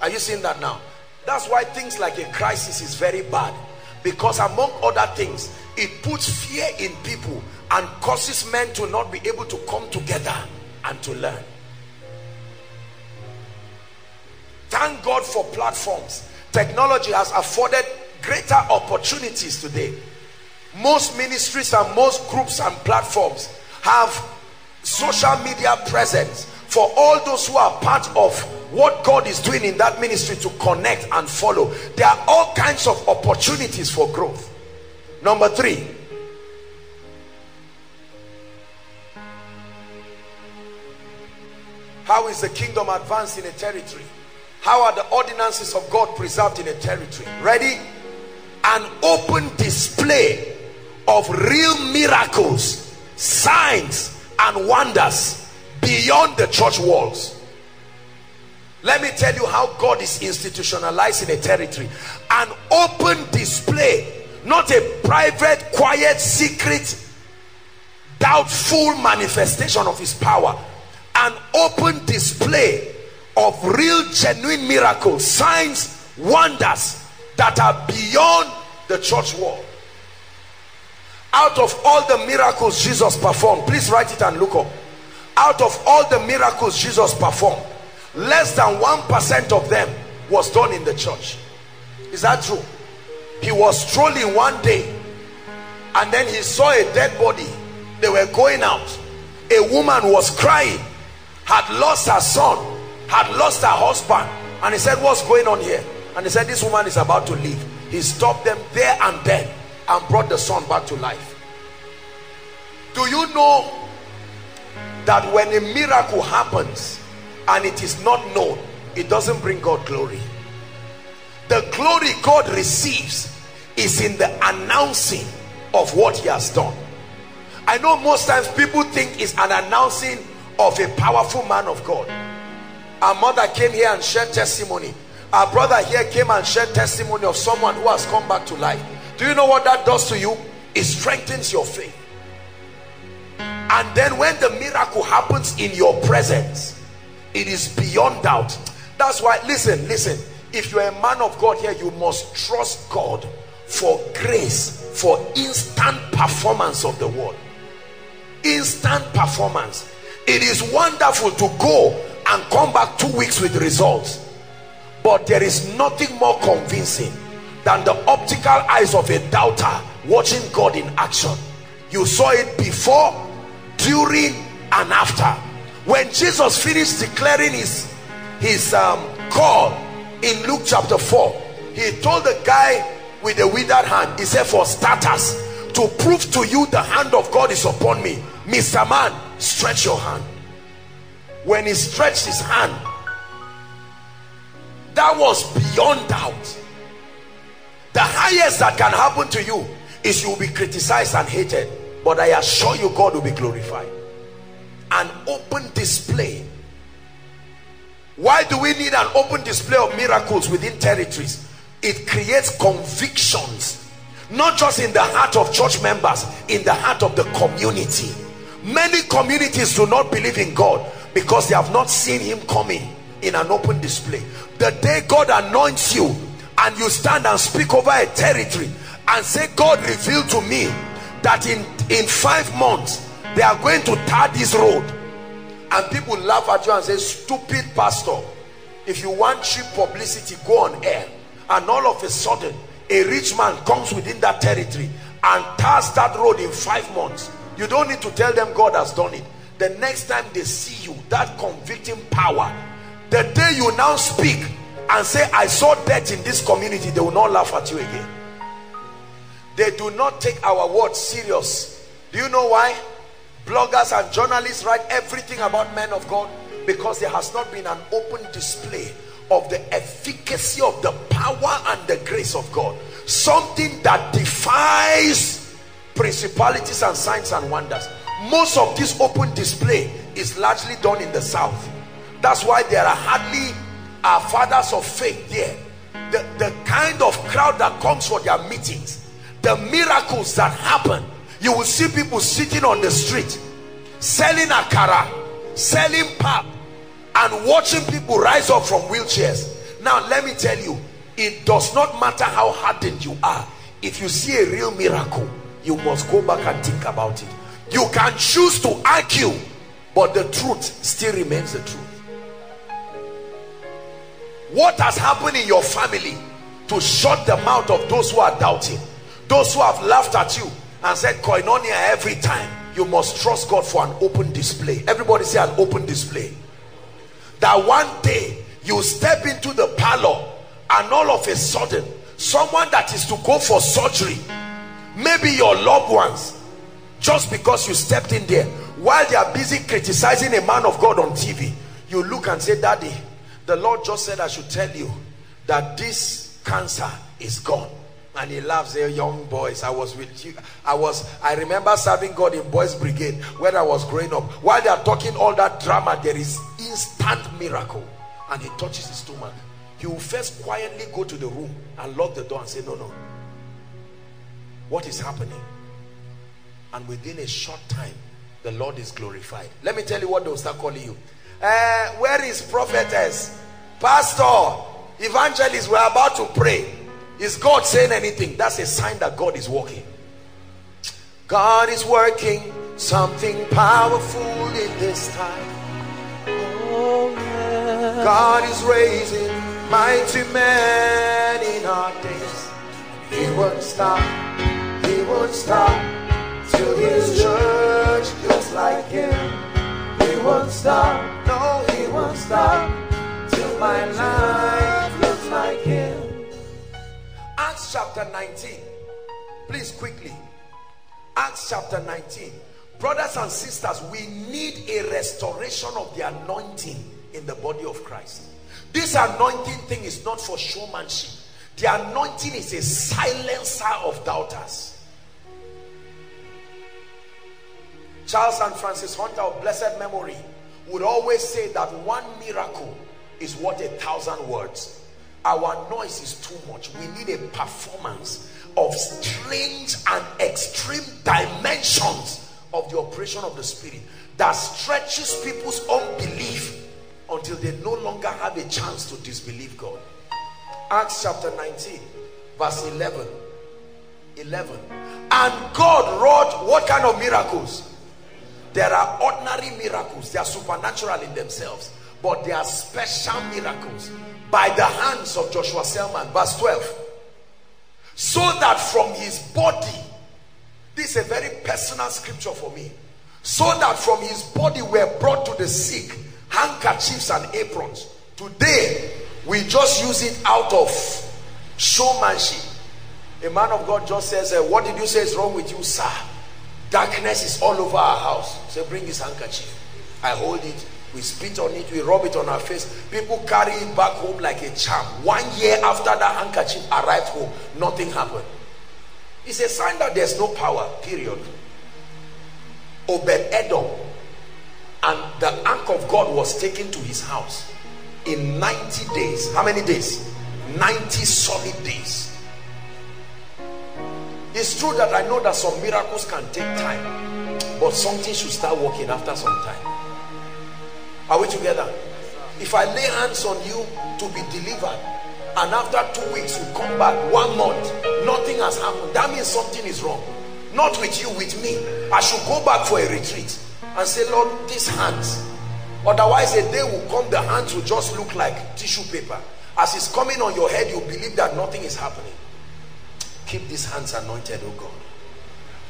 are you seeing that now? That's why things like a crisis is very bad. Because among other things, it puts fear in people and causes men to not be able to come together and to learn. Thank God for platforms. Technology has afforded greater opportunities today. Most ministries and most groups and platforms have social media presence for all those who are part of what God is doing in that ministry to connect and follow. There are all kinds of opportunities for growth. Number three, how is the kingdom advanced in a territory? How are the ordinances of God preserved in a territory? Ready? An open display of real miracles, signs, and wonders beyond the church walls. Let me tell you how God is institutionalized in a territory. An open display, not a private, quiet, secret, doubtful manifestation of his power. An open display of real, genuine miracles, signs, wonders that are beyond the church wall. Out of all the miracles Jesus performed, please write it and look up. Out of all the miracles Jesus performed, less than 1% of them was done in the church. Is that true? He was strolling one day and then he saw a dead body. They were going out. A woman was crying had lost her son had lost her husband and he said what's going on here? And he said this woman is about to leave. He stopped them there and then and brought the son back to life. Do you know that when a miracle happens and it is not known it doesn't bring God glory. The glory God receives is in the announcing of what he has done. I know most times people think it's an announcing of a powerful man of God. Our mother came here and shared testimony. Our brother here came and shared testimony of someone who has come back to life. Do you know what that does to you? It strengthens your faith and then when the miracle happens in your presence it is beyond doubt. That's why listen listen. If you're a man of god here you must trust god for grace for instant performance of the word. Instant performance. It is wonderful to go and come back two weeks with results. But there is nothing more convincing than the optical eyes of a doubter watching god in action. You saw it before during and after. When jesus finished declaring his his um, call in luke chapter 4 he told the guy with the withered hand he said for starters to prove to you the hand of god is upon me mr man stretch your hand. When he stretched his hand that was beyond doubt. The highest that can happen to you is you will be criticized and hated but i assure you god will be glorified. An open display. Why do we need an open display of miracles within territories? It creates convictions not just in the heart of church members in the heart of the community. Many communities do not believe in god because they have not seen him coming in an open display. The day god anoints you and you stand and speak over a territory and say god revealed to me that in in five months they are going to tar this road. And people laugh at you and say stupid pastor if you want cheap publicity go on air. And all of a sudden a rich man comes within that territory and tars that road in five months. You don't need to tell them god has done it. The next time they see you that convicting power the day you now speak and say i saw death in this community they will not laugh at you again they do not take our words serious. Do you know why? Bloggers and journalists write everything about men of god because there has not been an open display of the efficacy of the power and the grace of god. Something that defies principalities and signs and wonders. Most of this open display is largely done in the south. That's why there are hardly our fathers of faith there. The, the kind of crowd that comes for their meetings the miracles that happen you will see people sitting on the street selling akara selling pap and watching people rise up from wheelchairs. Now let me tell you it does not matter how hardened you are. If you see a real miracle you must go back and think about it. You can choose to argue but the truth still remains the truth. What has happened in your family to shut the mouth of those who are doubting those who have laughed at you and said koinonia every time you must trust god for an open display. Everybody say an open display. That one day you step into the parlor and all of a sudden someone that is to go for surgery maybe your loved ones just because you stepped in there while they are busy criticizing a man of God on TV you look and say daddy the Lord just said I should tell you that this cancer is gone and he laughs there young boys. I was with you. I was i remember serving god in boys brigade when i was growing up. While they are talking all that drama there is instant miracle. And he touches his stomach. He will first quietly go to the room and lock the door and say no no. What is happening? And within a short time the lord is glorified. Let me tell you what they'll start calling you. Uh, where is prophetess? Pastor evangelist we're about to pray is God saying anything? That's a sign that God is working. God is working something powerful in this time. God is raising mighty men in our days. He won't stop, he won't stop till his church looks like him. He won't stop, no, he won't stop till my life Acts chapter 19. Please quickly. Acts chapter 19. Brothers and sisters, we need a restoration of the anointing in the body of Christ. This anointing thing is not for showmanship. The anointing is a silencer of doubters. Charles and Frances Hunter of blessed memory would always say that one miracle is worth a thousand words our noise is too much. We need a performance of strange and extreme dimensions of the operation of the spirit that stretches people's unbelief until they no longer have a chance to disbelieve God. Acts chapter 19 verse 11 11 and God wrought what kind of miracles? There are ordinary miracles. They are supernatural in themselves but they are special miracles by the hands of Joshua Selman. Verse 12. So that from his body, this is a very personal scripture for me. So that from his body were brought to the sick handkerchiefs and aprons. Today, we just use it out of showmanship. A man of God just says, uh, What did you say is wrong with you, sir? Darkness is all over our house. So Bring his handkerchief. I hold it we spit on it we rub it on our face. People carry it back home like a charm. One year after that handkerchief arrived home nothing happened. It's a sign that there's no power period. Obed edom and the ark of god was taken to his house in 90 days. How many days? 90 solid days. It's true that i know that some miracles can take time but something should start working after some time are we together? If I lay hands on you to be delivered, and after two weeks you come back, one month, nothing has happened, that means something is wrong. Not with you, with me. I should go back for a retreat and say, Lord, these hands. Otherwise, a day will come, the hands will just look like tissue paper. As it's coming on your head, you believe that nothing is happening. Keep these hands anointed, oh God.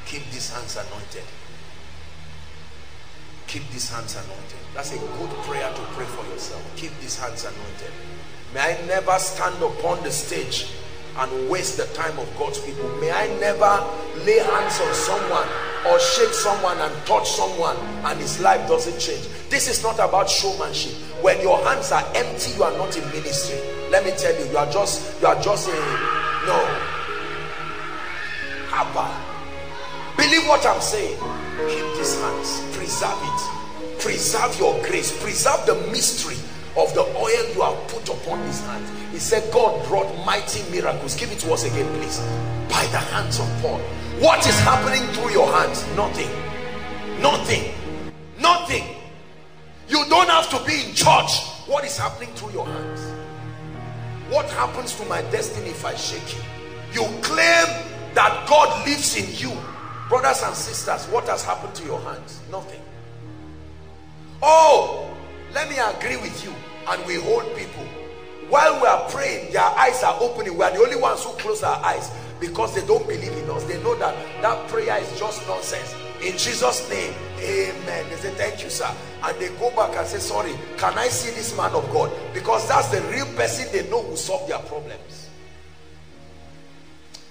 Keep these hands anointed. Keep these hands anointed. That's a good prayer to pray for yourself. Keep these hands anointed. May I never stand upon the stage and waste the time of God's people. May I never lay hands on someone or shake someone and touch someone and his life doesn't change. This is not about showmanship. When your hands are empty, you are not in ministry. Let me tell you, you are just you are just a no. Abba. Believe what I'm saying. Keep these hands, preserve it. Preserve your grace. Preserve the mystery of the oil you have put upon his hands. He said god brought mighty miracles. Give it to us again please. By the hands of paul. What is happening through your hands? Nothing. Nothing. Nothing. You don't have to be in church. What is happening through your hands? What happens to my destiny if i shake you? You claim that god lives in you brothers and sisters what has happened to your hands? Nothing. Oh let me agree with you and we hold people. While we are praying their eyes are opening we are the only ones who close our eyes because they don't believe in us. They know that that prayer is just nonsense. In jesus name amen. They say thank you sir. And they go back and say sorry can i see this man of god? Because that's the real person they know who solve their problems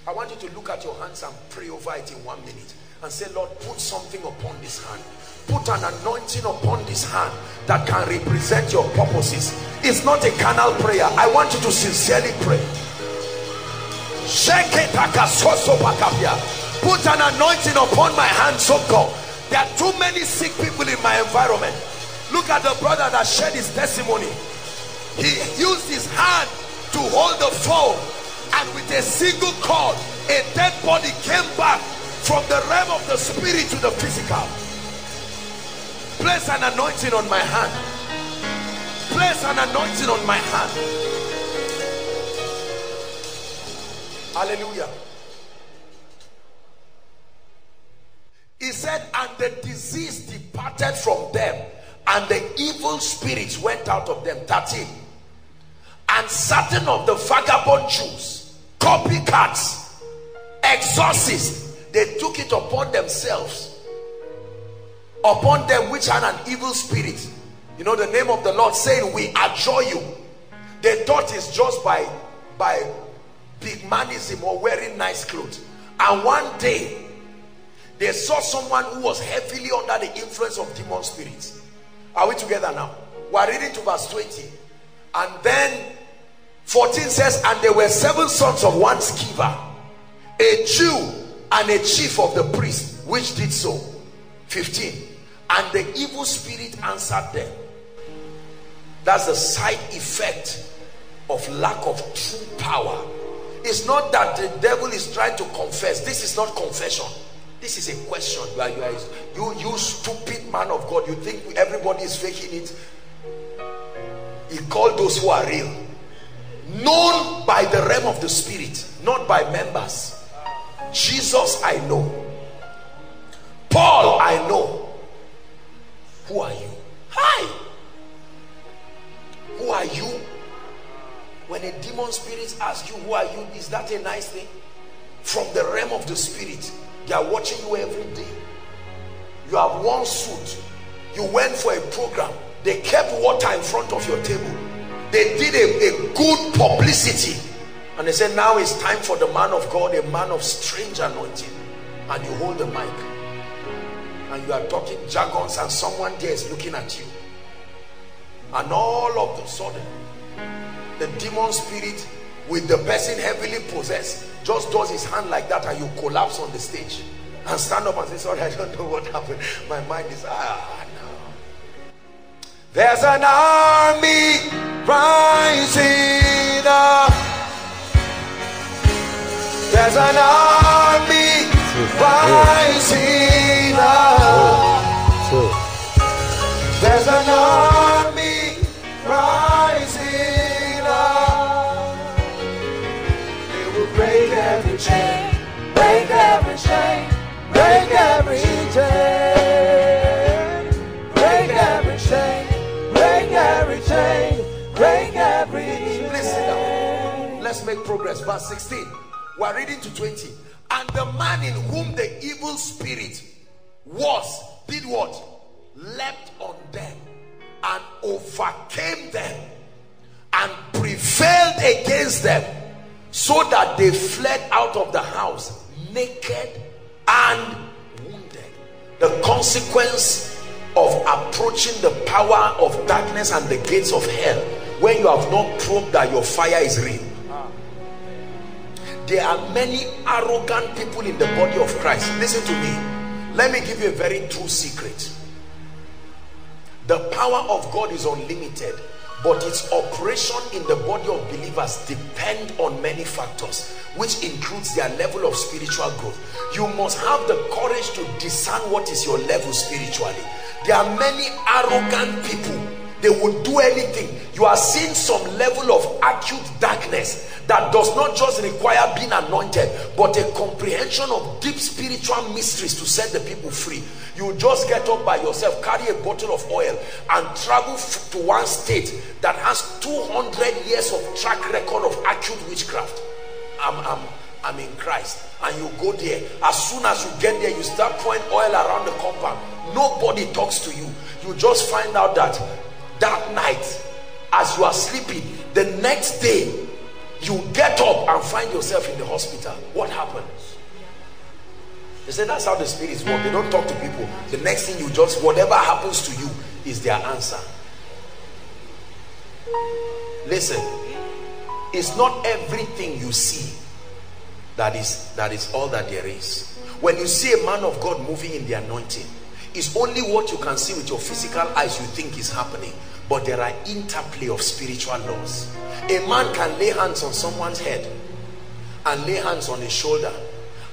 i want you to look at your hands and pray over it in one minute and say lord put something upon this hand. Put an anointing upon this hand that can represent your purposes. It's not a carnal prayer. I want you to sincerely pray. Put an anointing upon my hands of god. There are too many sick people in my environment. Look at the brother that shared his testimony. He used his hand to hold the phone and with a single cord, a dead body came back from the realm of the spirit to the physical. Place an anointing on my hand. Place an anointing on my hand. Hallelujah. He said, and the disease departed from them, and the evil spirits went out of them. 13. And certain of the vagabond Jews, copycats, exorcists, they took it upon themselves, upon them which had an evil spirit. You know, the name of the Lord saying, We adjure you. They thought it's just by by big manism or wearing nice clothes. And one day they saw someone who was heavily under the influence of demon spirits. Are we together now? We are reading to verse 20. And then 14 says, And there were seven sons of one Sceva, a Jew and a chief of the priest, which did so. 15. And the evil spirit answered them. That's the side effect of lack of true power. It's not that the devil is trying to confess. This is not confession. This is a question. You, are, you, are, you, you stupid man of God. You think everybody is faking it. He called those who are real. Known by the realm of the spirit, not by members. Jesus, I know. Paul, I know. Who are you? Hi. Who are you? When a demon spirit asks you, Who are you? Is that a nice thing? From the realm of the spirit they are watching you every day. You have one suit. You went for a program. They kept water in front of your table. They did a, a good publicity. And they said, now it's time for the man of God, a man of strange anointing. And you hold the mic. And you are talking jargons and someone there is looking at you. And all of a sudden, the demon spirit with the person heavily possessed just does his hand like that and you collapse on the stage and stand up and say sorry I don't know what happened my mind is ah no there's an army rising up. There's an army rising up. There's an army rising up. They will break every chain. Break every chain, break every chain, Make progress. Verse 16. We're reading to 20. And the man in whom the evil spirit was, did what? Leapt on them and overcame them and prevailed against them so that they fled out of the house naked and wounded. The consequence of approaching the power of darkness and the gates of hell when you have not proved that your fire is real. There are many arrogant people in the body of Christ. Listen to me. Let me give you a very true secret. The power of God is unlimited, but its operation in the body of believers depend on many factors, which includes their level of spiritual growth. You must have the courage to discern what is your level spiritually. There are many arrogant people they will do anything. You are seeing some level of acute darkness that does not just require being anointed but a comprehension of deep spiritual mysteries to set the people free. You just get up by yourself carry a bottle of oil and travel to one state that has 200 years of track record of acute witchcraft. I'm, I'm, I'm in Christ and you go there. As soon as you get there you start pouring oil around the compound. Nobody talks to you. You just find out that that night as you are sleeping the next day you get up and find yourself in the hospital. What happens they say that's how the spirits work they don't talk to people. The next thing you just whatever happens to you is their answer. Listen it's not everything you see that is that is all that there is. When you see a man of god moving in the anointing it's only what you can see with your physical eyes you think is happening but there are interplay of spiritual laws. A man can lay hands on someone's head and lay hands on his shoulder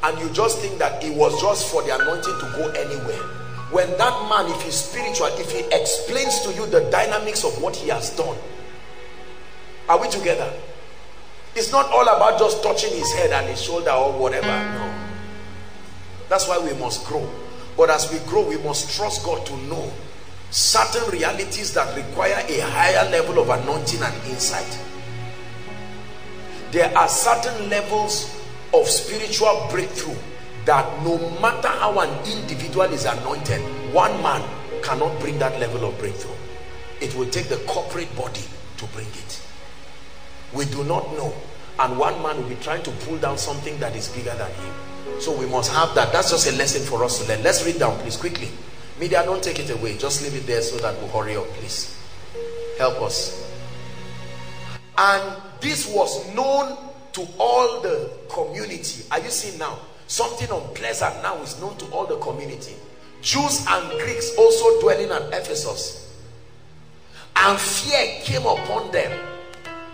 and you just think that it was just for the anointing to go anywhere. When that man if he's spiritual if he explains to you the dynamics of what he has done are we together? It's not all about just touching his head and his shoulder or whatever. No. That's why we must grow. But as we grow we must trust god to know certain realities that require a higher level of anointing and insight. There are certain levels of spiritual breakthrough that no matter how an individual is anointed one man cannot bring that level of breakthrough. It will take the corporate body to bring it. We do not know. And one man will be trying to pull down something that is bigger than him. So we must have that. That's just a lesson for us to learn. Let's read down please quickly media don't take it away. Just leave it there so that we'll hurry up please. Help us. And this was known to all the community. Are you seeing now? Something unpleasant now is known to all the community. Jews and greeks also dwelling at ephesus. And fear came upon them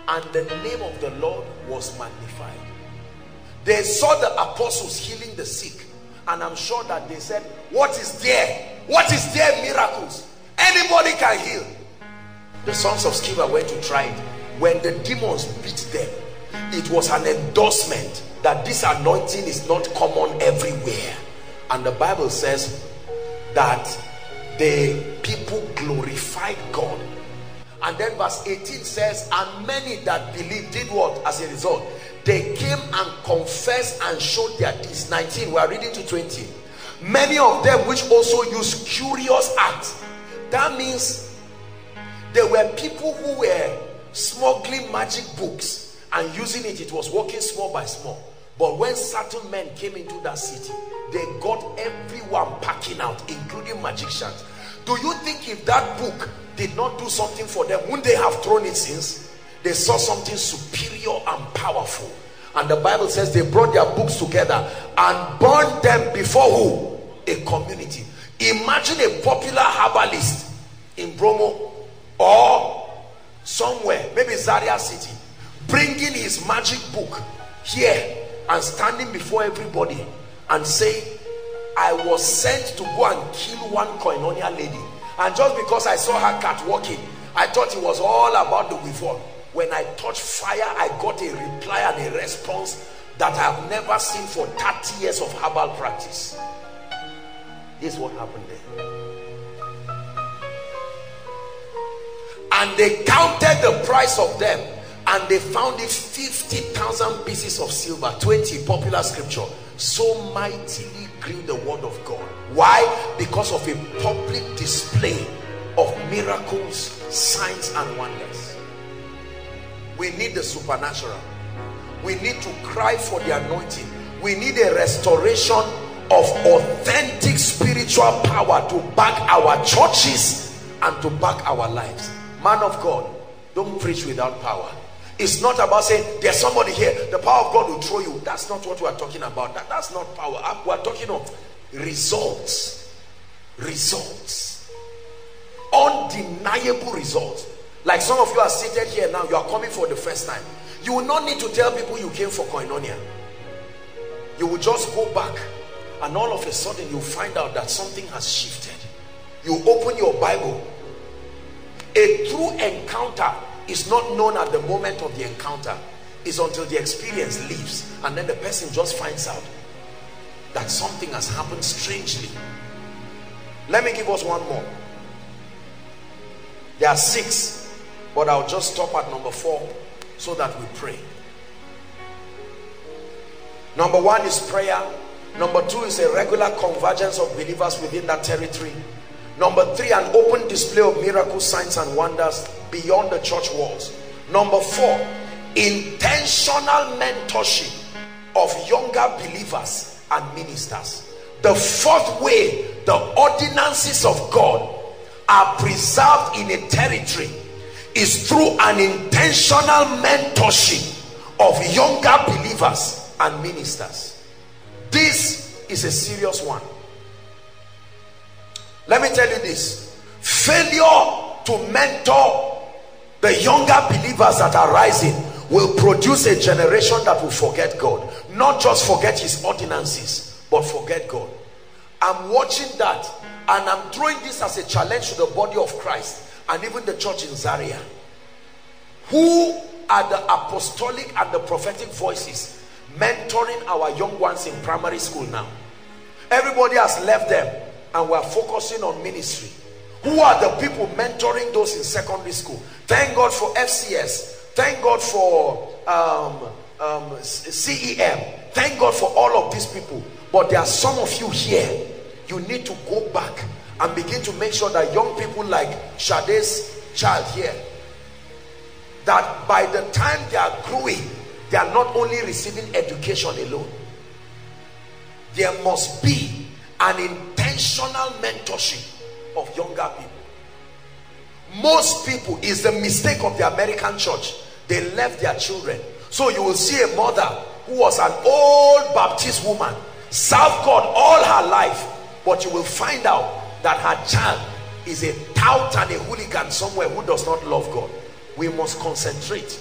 and the name of the lord was magnified. They saw the apostles healing the sick and i'm sure that they said what is there what is there miracles? Anybody can heal. The sons of Sceva went to try it. When the demons beat them it was an endorsement that this anointing is not common everywhere. And the bible says that the people glorified god. And then verse 18 says and many that believed did what? As a result they came and confessed and showed their deeds. 19 we are reading to 20 many of them which also use curious acts that means there were people who were smuggling magic books and using it. It was working small by small. But when certain men came into that city they got everyone packing out including magicians. Do you think if that book did not do something for them wouldn't they have thrown it since? They saw something superior and powerful and the bible says they brought their books together and burned them before who? A community. Imagine a popular herbalist in bromo or somewhere maybe zaria city bringing his magic book here and standing before everybody and saying i was sent to go and kill one koinonia lady. And just because i saw her cat walking i thought it was all about the weevil when i touched fire i got a reply and a response that i have never seen for 30 years of herbal practice. This is what happened there. And they counted the price of them and they found it 50,000 pieces of silver 20 popular scripture. So mightily grew the word of God. Why? Because of a public display of miracles signs and wonders we need the supernatural. We need to cry for the anointing. We need a restoration of authentic spiritual power to back our churches and to back our lives. Man of God don't preach without power. It's not about saying there's somebody here. The power of God will throw you. That's not what we're talking about. That, that's not power. Ah, we're talking of results. Results. Undeniable results like some of you are seated here now you are coming for the first time you will not need to tell people you came for koinonia you will just go back and all of a sudden you find out that something has shifted you open your bible A true encounter is not known at the moment of the encounter. It's until the experience leaves and then the person just finds out that something has happened strangely. Let me give us one more. There are six, but I'll just stop at number four so that we pray. Number one is prayer. Number two is a regular convergence of believers within that territory. Number three, an open display of miracles, signs, and wonders beyond the church walls. Number four, intentional mentorship of younger believers and ministers. The fourth way, the ordinances of God are preserved in a territory is through an intentional mentorship of younger believers and ministers. This is a serious one. Let me tell you this failure to mentor the younger believers that are rising will produce a generation that will forget God, not just forget his ordinances, but forget God. I'm watching that and I'm throwing this as a challenge to the body of Christ and even the church in Zaria. Who are the apostolic and the prophetic voices mentoring our young ones in primary school now? Everybody has left them and we're focusing on ministry. Who are the people mentoring those in secondary school? Thank God for FCS. Thank God for um, um, CEM. Thank God for all of these people. But there are some of you here. You need to go back and begin to make sure that young people like Sade's child here, that by the time they are growing, they are not only receiving education alone. There must be an intentional mentorship of younger people. Most people is the mistake of the American church. They left their children. So you will see a mother who was an old Baptist woman, served God all her life, but you will find out that her child is a tout and a hooligan somewhere who does not love God. We must concentrate.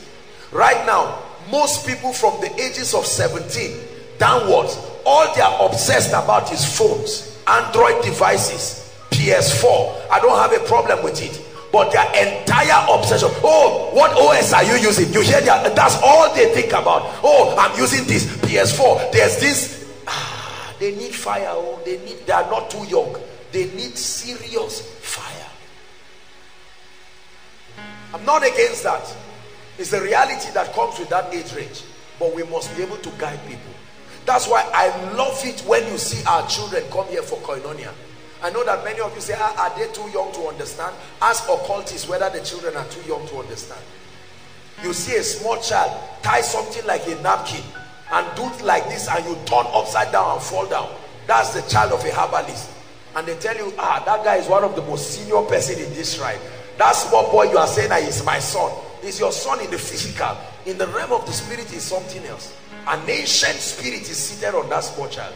Right now, most people from the ages of 17 downwards, all they are obsessed about is phones, Android devices, PS4. I don't have a problem with it. But their entire obsession, oh, what OS are you using? You hear that? That's all they think about. Oh, I'm using this PS4. There's this. Ah, they need fire. Oh, they need. They are not too young. They need serious fire. I'm not against that. It's the reality that comes with that age range. But we must be able to guide people. That's why I love it when you see our children come here for koinonia. I know that many of you say, ah, are they too young to understand? Ask occultists whether the children are too young to understand. You see a small child tie something like a napkin and do it like this and you turn upside down and fall down. That's the child of a herbalist. And they tell you, ah, that guy is one of the most senior person in this shrine. That small boy you are saying that is my son. Is your son in the physical. In the realm of the spirit is something else. An ancient spirit is seated on that small child.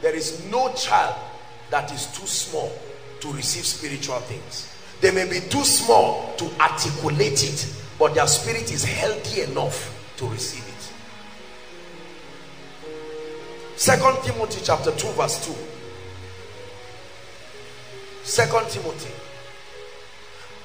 There is no child that is too small to receive spiritual things. They may be too small to articulate it, but their spirit is healthy enough to receive Second Timothy chapter 2 verse 2. Second Timothy.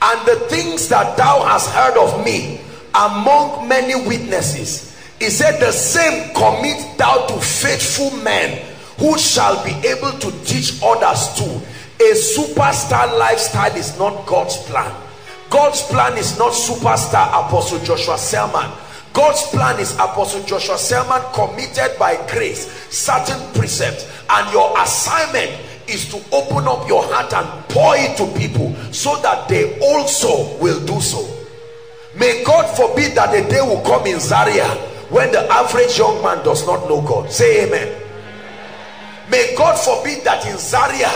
And the things that thou hast heard of me among many witnesses, he said, the same commit thou to faithful men who shall be able to teach others too. A superstar lifestyle is not God's plan. God's plan is not superstar Apostle Joshua Selman. God's plan is Apostle Joshua Selman committed by grace certain precepts and your assignment is to open up your heart and pour it to people so that they also will do so. May God forbid that the day will come in Zaria when the average young man does not know God. Say amen. May God forbid that in Zaria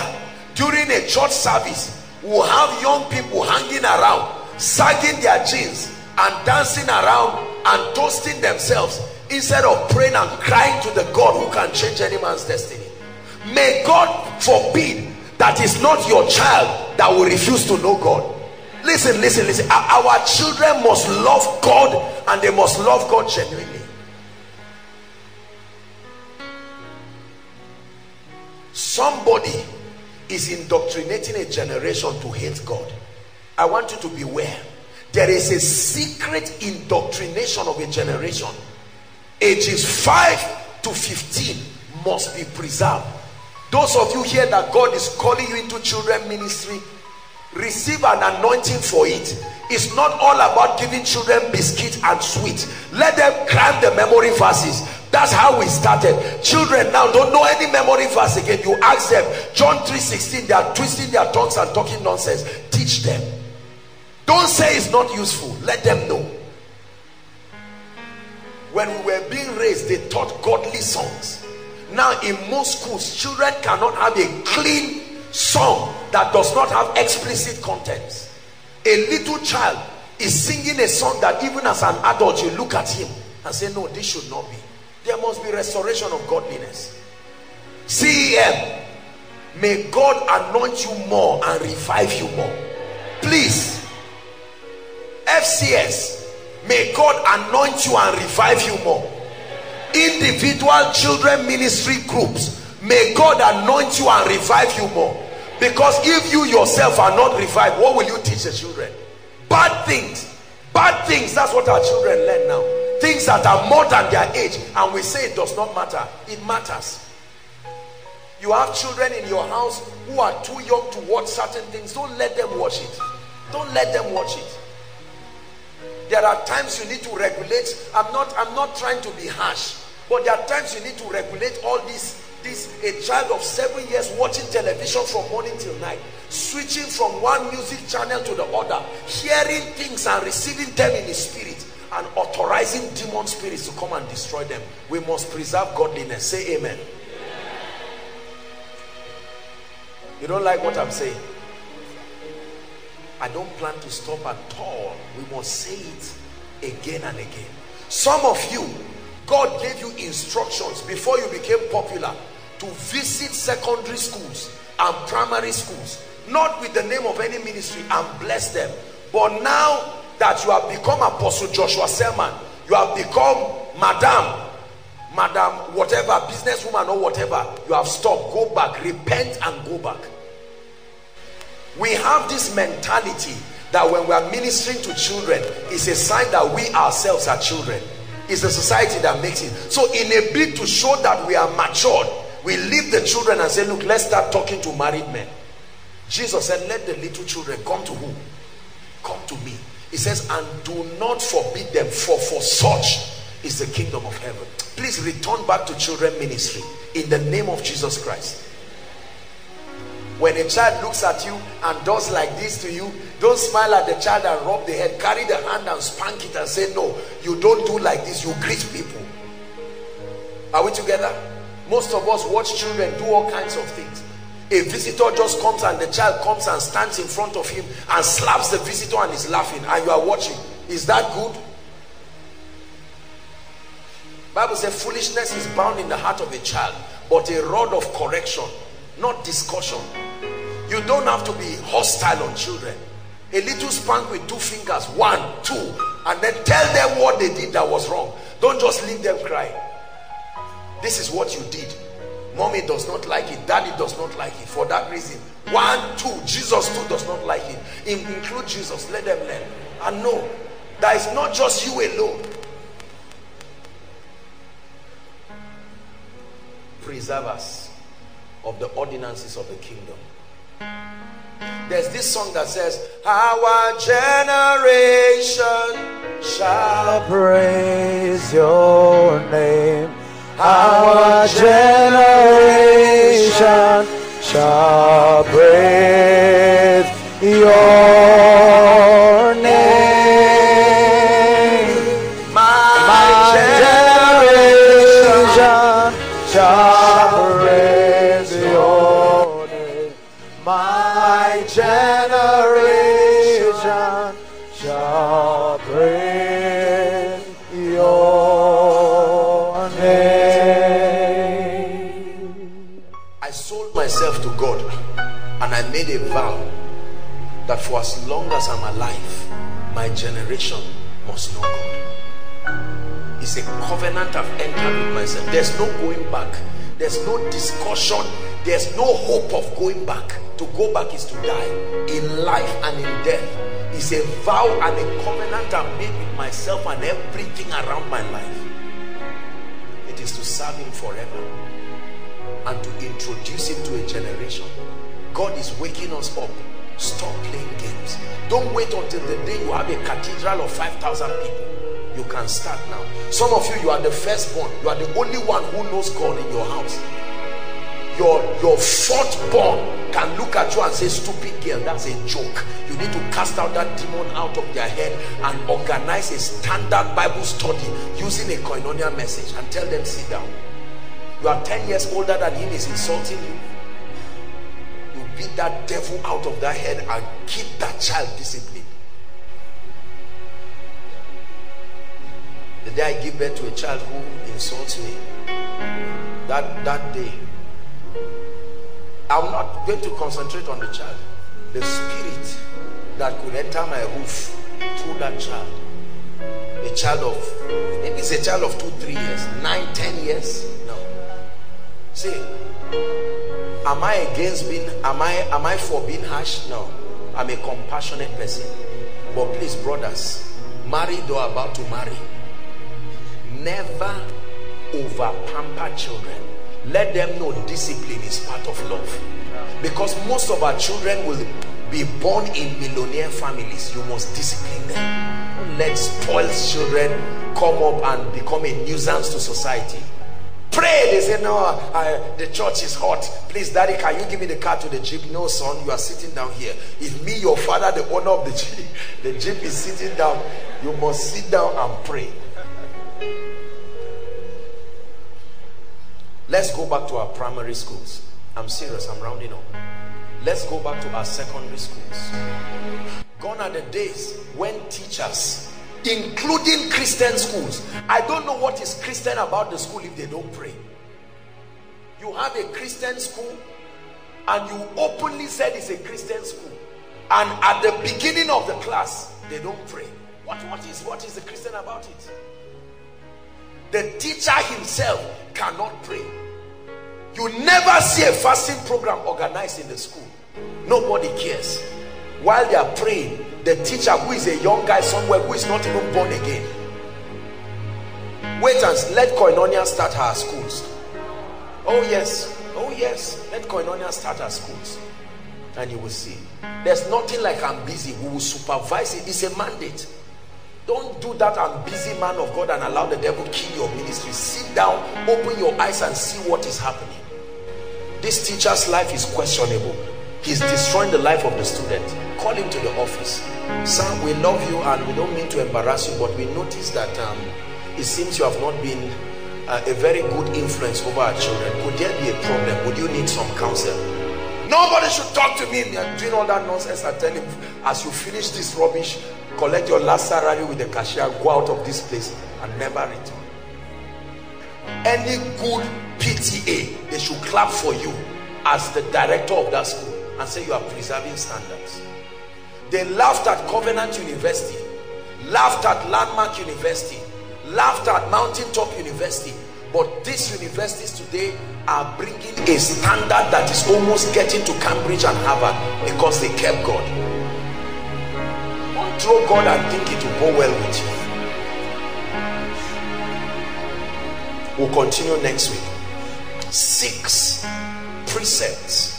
during a church service we'll have young people hanging around sagging their jeans and dancing around and toasting themselves instead of praying and crying to the God who can change any man's destiny. May God forbid that is not your child that will refuse to know God. Listen, listen, listen. Our children must love God and they must love God genuinely. Somebody is indoctrinating a generation to hate God. I want you to beware. There is a secret indoctrination of a generation. Ages 5 to 15 must be preserved. Those of you here that God is calling you into children ministry, receive an anointing for it. It's not all about giving children biscuit and sweet. Let them cram the memory verses. That's how we started. Children now don't know any memory verse again. You ask them, John 3:16, they are twisting their tongues and talking nonsense. Teach them. Don't say it's not useful. Let them know. When we were being raised, they taught godly songs. Now, in most schools, children cannot have a clean song that does not have explicit contents. A little child is singing a song that even as an adult, you look at him and say, No, this should not be. There must be restoration of godliness. CEM, may God anoint you more and revive you more. Please. FCS, may God anoint you and revive you more. Individual children ministry groups, may God anoint you and revive you more. Because if you yourself are not revived, what will you teach the children? Bad things. Bad things. That's what our children learn now. Things that are more than their age. And we say it does not matter. It matters. You have children in your house who are too young to watch certain things. Don't let them watch it. Don't let them watch it. There are times you need to regulate. I'm not, I'm not trying to be harsh. But there are times you need to regulate all this. this a child of seven years watching television from morning till night switching from one music channel to the other hearing things and receiving them in his spirit and authorizing demon spirits to come and destroy them we must preserve godliness say amen you don't like what i'm saying i don't plan to stop at all. We must say it again and again. Some of you god gave you instructions before you became popular to visit secondary schools and primary schools not with the name of any ministry and bless them. But now that you have become apostle joshua selman you have become madam madam whatever businesswoman or whatever you have stopped. Go back. Repent and go back we have this mentality that when we are ministering to children it's a sign that we ourselves are children. It's the society that makes it. So in a bid to show that we are matured we leave the children and say look let's start talking to married men. Jesus said let the little children come to whom come to me. He says and do not forbid them for for such is the kingdom of heaven. Please return back to children ministry. In the name of jesus christ when a child looks at you and does like this to you don't smile at the child and rub the head. Carry the hand and spank it and say no you don't do like this. You greet people. Are we together? Most of us watch children do all kinds of things. A visitor just comes and the child comes and stands in front of him and slaps the visitor and is laughing. And you are watching. Is that good? Bible says foolishness is bound in the heart of a child but a rod of correction not discussion. You don't have to be hostile on children. A little spank with two fingers one two and then tell them what they did that was wrong. Don't just leave them crying. This is what you did. Mommy does not like it. Daddy does not like it. For that reason one two jesus too does not like it. Include jesus. Let them learn. And know that it's not just you alone. Preserve us of the ordinances of the kingdom. There's this song that says our generation shall praise your name. Our generation shall praise myself to God and I made a vow that for as long as I'm alive, my generation must know God. It's a covenant I've entered with myself. There's no going back. There's no discussion. there's no hope of going back to go back is to die in life and in death It's a vow and a covenant i made with myself and everything around my life it is to serve him forever and to introduce him to a generation. God is waking us up. Stop playing games. Don't wait until the day you have a cathedral of 5,000 people. You can start now. Some of you you are the firstborn. You are the only one who knows god in your house. Your your fourth born can look at you and say stupid girl that's a joke. You need to cast out that demon out of their head and organize a standard bible study using a koinonia message and tell them sit down you are 10 years older than him is insulting you you beat that devil out of that head and keep that child disciplined the day i give birth to a child who insults me that that day I'm not going to concentrate on the child. The spirit that could enter my roof through that child. A child of, maybe it's a child of two, three years, nine, ten years. See, am I against being, am I, am I for being harsh? No. I'm a compassionate person. But please, brothers, married or about to marry, never over pamper children let them know discipline is part of love because most of our children will be born in millionaire families you must discipline them Don't let spoiled children come up and become a nuisance to society pray they say no I, the church is hot please daddy can you give me the car to the jeep no son you are sitting down here if me your father the owner of the jeep the jeep is sitting down you must sit down and pray Let's go back to our primary schools. I'm serious, I'm rounding up. Let's go back to our secondary schools. Gone are the days when teachers, including Christian schools, I don't know what is Christian about the school if they don't pray. You have a Christian school and you openly said it's a Christian school. And at the beginning of the class, they don't pray. What, what, is, what is the Christian about it? The teacher himself cannot pray. You never see a fasting program organized in the school. Nobody cares. While they are praying, the teacher who is a young guy somewhere who is not even born again. Wait and let Koinonia start her schools. Oh yes, oh yes, let Koinonia start her schools. And you will see. There's nothing like I'm busy. We will supervise it. It's a mandate. Don't do that I'm busy man of God and allow the devil kill your ministry. Sit down, open your eyes and see what is happening. This teacher's life is questionable. He's destroying the life of the student. Call him to the office. Sir, we love you and we don't mean to embarrass you, but we notice that um, it seems you have not been uh, a very good influence over our children. Could there be a problem? Would you need some counsel? Nobody should talk to me. I'm doing all that nonsense. I tell him, as you finish this rubbish, collect your last salary with the cashier, go out of this place and never return. Any good PTA, they should clap for you as the director of that school and say you are preserving standards. They laughed at Covenant University, laughed at Landmark University, laughed at Mountaintop University, but these universities today are bringing a standard that is almost getting to Cambridge and Harvard because they kept God. Don't throw God and think it will go well with you. We'll continue next week. Six precepts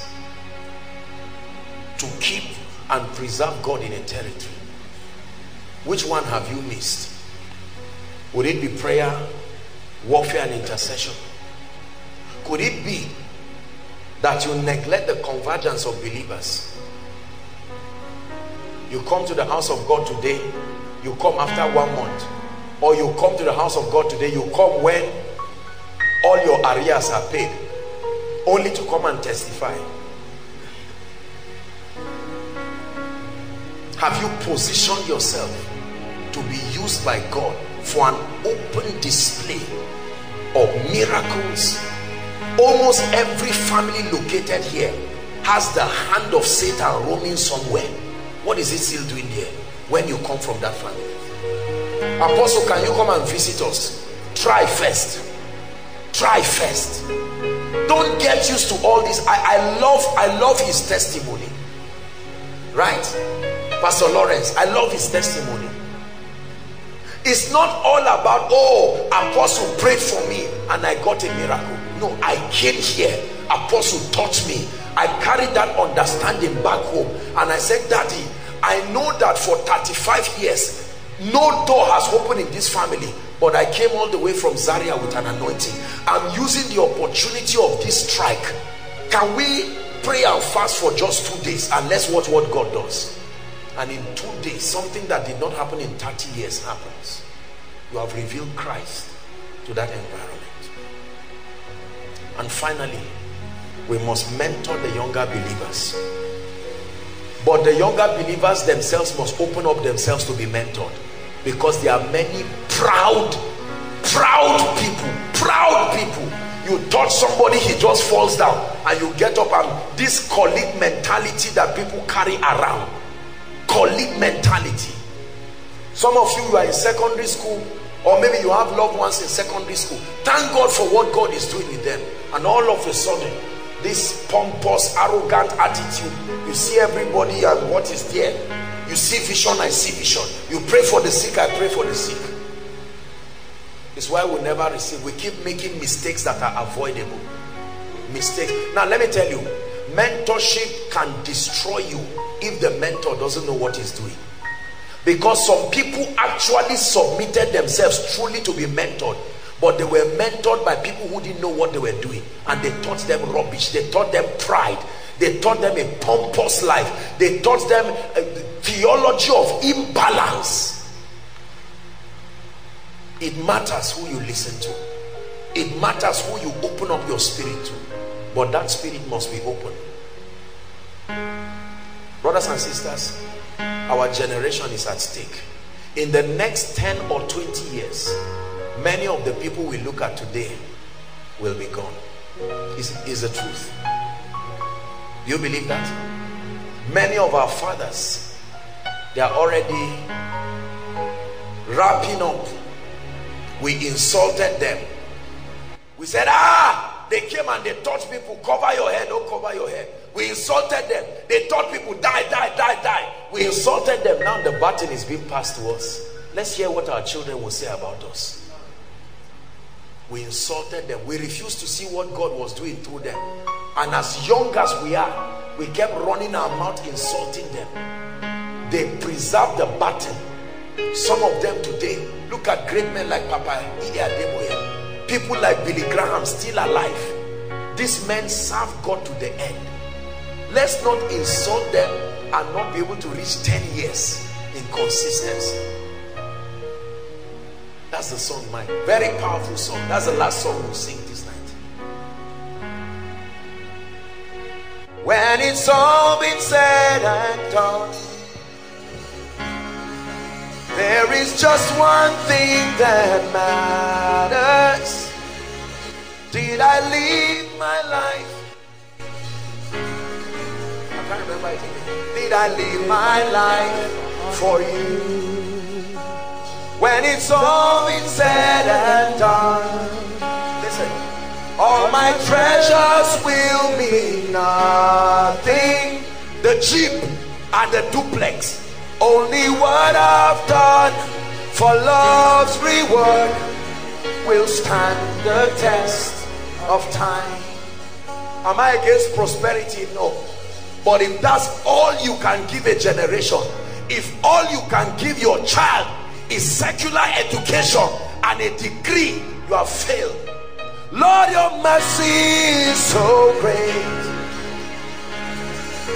to keep and preserve God in a territory. Which one have you missed? Would it be prayer, warfare, and intercession? Could it be that you neglect the convergence of believers? You come to the house of God today, you come after one month, or you come to the house of God today, you come when all your arrears are paid, only to come and testify. Have you positioned yourself to be used by God for an open display of miracles? Almost every family located here has the hand of Satan roaming somewhere. What is it still doing there when you come from that family? Apostle can you come and visit us? Try first. Try first. Don't get used to all this. I, I love I love his testimony. Right Pastor Lawrence I love his testimony. It's not all about oh apostle prayed for me and I got a miracle. No I came here apostle taught me. I carried that understanding back home. And I said daddy I know that for 35 years no door has opened in this family but I came all the way from Zaria with an anointing. I'm using the opportunity of this strike. Can we pray and fast for just two days and let's watch what God does and in two days something that did not happen in 30 years happens. You have revealed Christ to that environment. And finally we must mentor the younger believers. But the younger believers themselves must open up themselves to be mentored. Because there are many proud proud people proud people. You touch somebody he just falls down. And you get up and this colleague mentality that people carry around colleague mentality. Some of you, you are in secondary school or maybe you have loved ones in secondary school. Thank god for what god is doing with them. And all of a sudden this pompous arrogant attitude you see everybody and what is there. You see vision i see vision. You pray for the sick i pray for the sick. It's why we never receive. We keep making mistakes that are avoidable. Mistakes. Now let me tell you mentorship can destroy you if the mentor doesn't know what he's doing. Because some people actually submitted themselves truly to be mentored but they were mentored by people who didn't know what they were doing and they taught them rubbish. They taught them pride. They taught them a pompous life. They taught them a theology of imbalance. It matters who you listen to. It matters who you open up your spirit to. But that spirit must be open brothers and sisters our generation is at stake. In the next 10 or 20 years many of the people we look at today will be gone. Is, is the truth. Do you believe that? Many of our fathers they are already wrapping up. We insulted them. We said ah they came and they taught people. Cover your head don't cover your head we insulted them. They taught people die die die die we insulted them. Now the baton is being passed to us. Let's hear what our children will say about us. We insulted them. We refused to see what god was doing through them. And as young as we are we kept running our mouth insulting them. They preserved the baton some of them today look at great men like papa Adeboye. people like billy graham still alive. These men serve god to the end let's not insult them and not be able to reach 10 years in consistency that's the song, my very powerful song. That's the last song we'll sing this night. When it's all been said and done, there is just one thing that matters. Did I live my life? Did I live my life for you? when it's all been said and done. Listen, all my treasures will mean nothing. The jeep and the duplex, only what I've done for love's reward will stand the test of time. Am I against prosperity? No. But if that's all you can give a generation, if all you can give your child is secular education and a degree you have failed. Lord your mercy is so great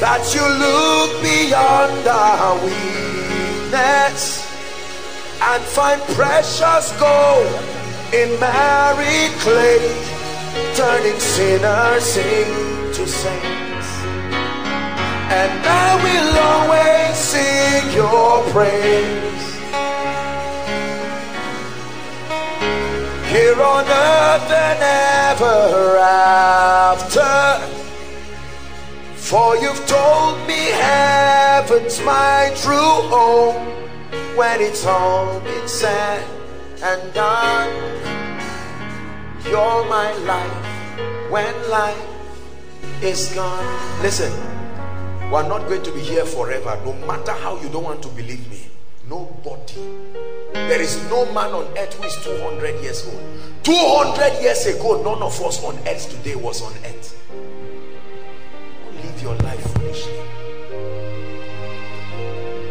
that you look beyond our weakness and find precious gold in married clay turning sinners into saints and I will always sing your praise here on earth and ever after. For you've told me heaven's my true home when it's all been said and done. You're my life, when life is gone. Listen, we're not going to be here forever, no matter how you don't want to believe me. Nobody. There is no man on earth who is 200 years old. 200 years ago, none of us on earth today was on earth. Live your life foolishly.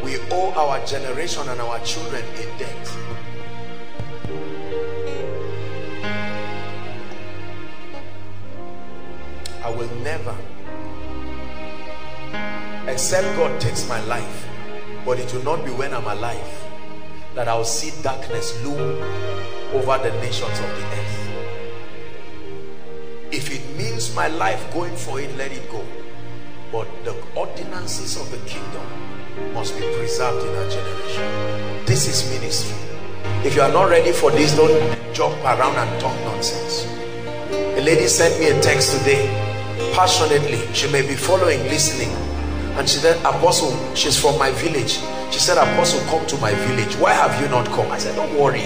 We owe our generation and our children a debt. I will never, except God takes my life, but it will not be when I'm alive that I'll see darkness loom over the nations of the earth. If it means my life going for it, let it go. But the ordinances of the kingdom must be preserved in our generation. This is ministry. If you are not ready for this, don't jump around and talk nonsense. A lady sent me a text today, passionately. She may be following, listening. And she said, Apostle, she's from my village. She said, Apostle, come to my village. Why have you not come? I said, Don't worry.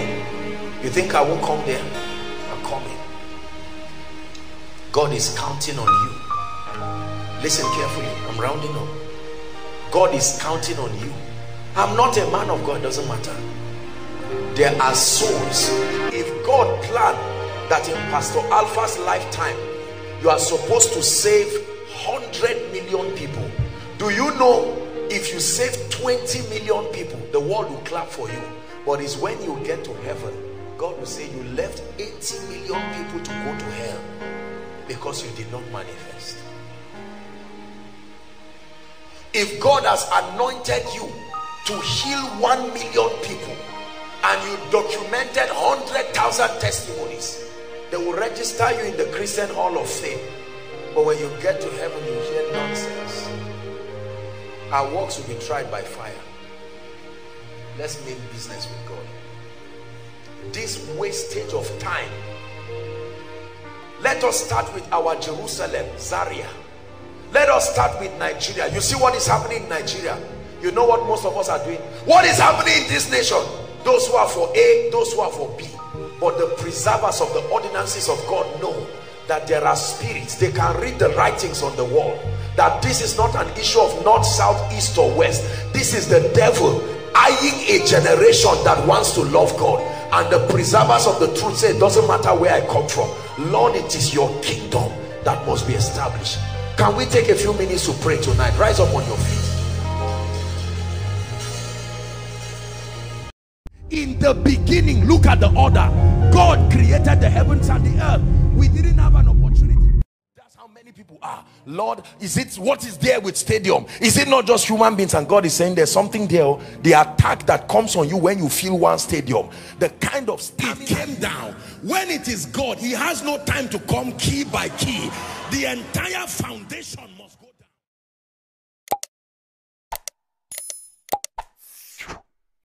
You think I won't come there? I'm coming. God is counting on you. Listen carefully. I'm rounding up. God is counting on you. I'm not a man of God, doesn't matter. There are souls. If God planned that in Pastor Alpha's lifetime, you are supposed to save 100 million people. Do you know if you save 20 million people, the world will clap for you. But it's when you get to heaven, God will say you left 80 million people to go to hell because you did not manifest. If God has anointed you to heal 1 million people and you documented 100,000 testimonies, they will register you in the Christian Hall of Fame. But when you get to heaven, you hear nonsense. Our works will be tried by fire. Let's make business with God. This wastage of time. Let us start with our Jerusalem, Zaria. Let us start with Nigeria. You see what is happening in Nigeria. You know what most of us are doing. What is happening in this nation? Those who are for A, those who are for B. But the preservers of the ordinances of God know that there are spirits. They can read the writings on the wall that this is not an issue of north south east or west. This is the devil eyeing a generation that wants to love god. And the preservers of the truth say it doesn't matter where i come from. Lord it is your kingdom that must be established. Can we take a few minutes to pray tonight? Rise up on your feet. In the beginning look at the order. God created the heavens and the earth. We didn't have an opportunity people are. Lord is it what is there with stadium? Is it not just human beings? And god is saying there's something there. The attack that comes on you when you feel one stadium. The kind of it came down. When it is god he has no time to come key by key. The entire foundation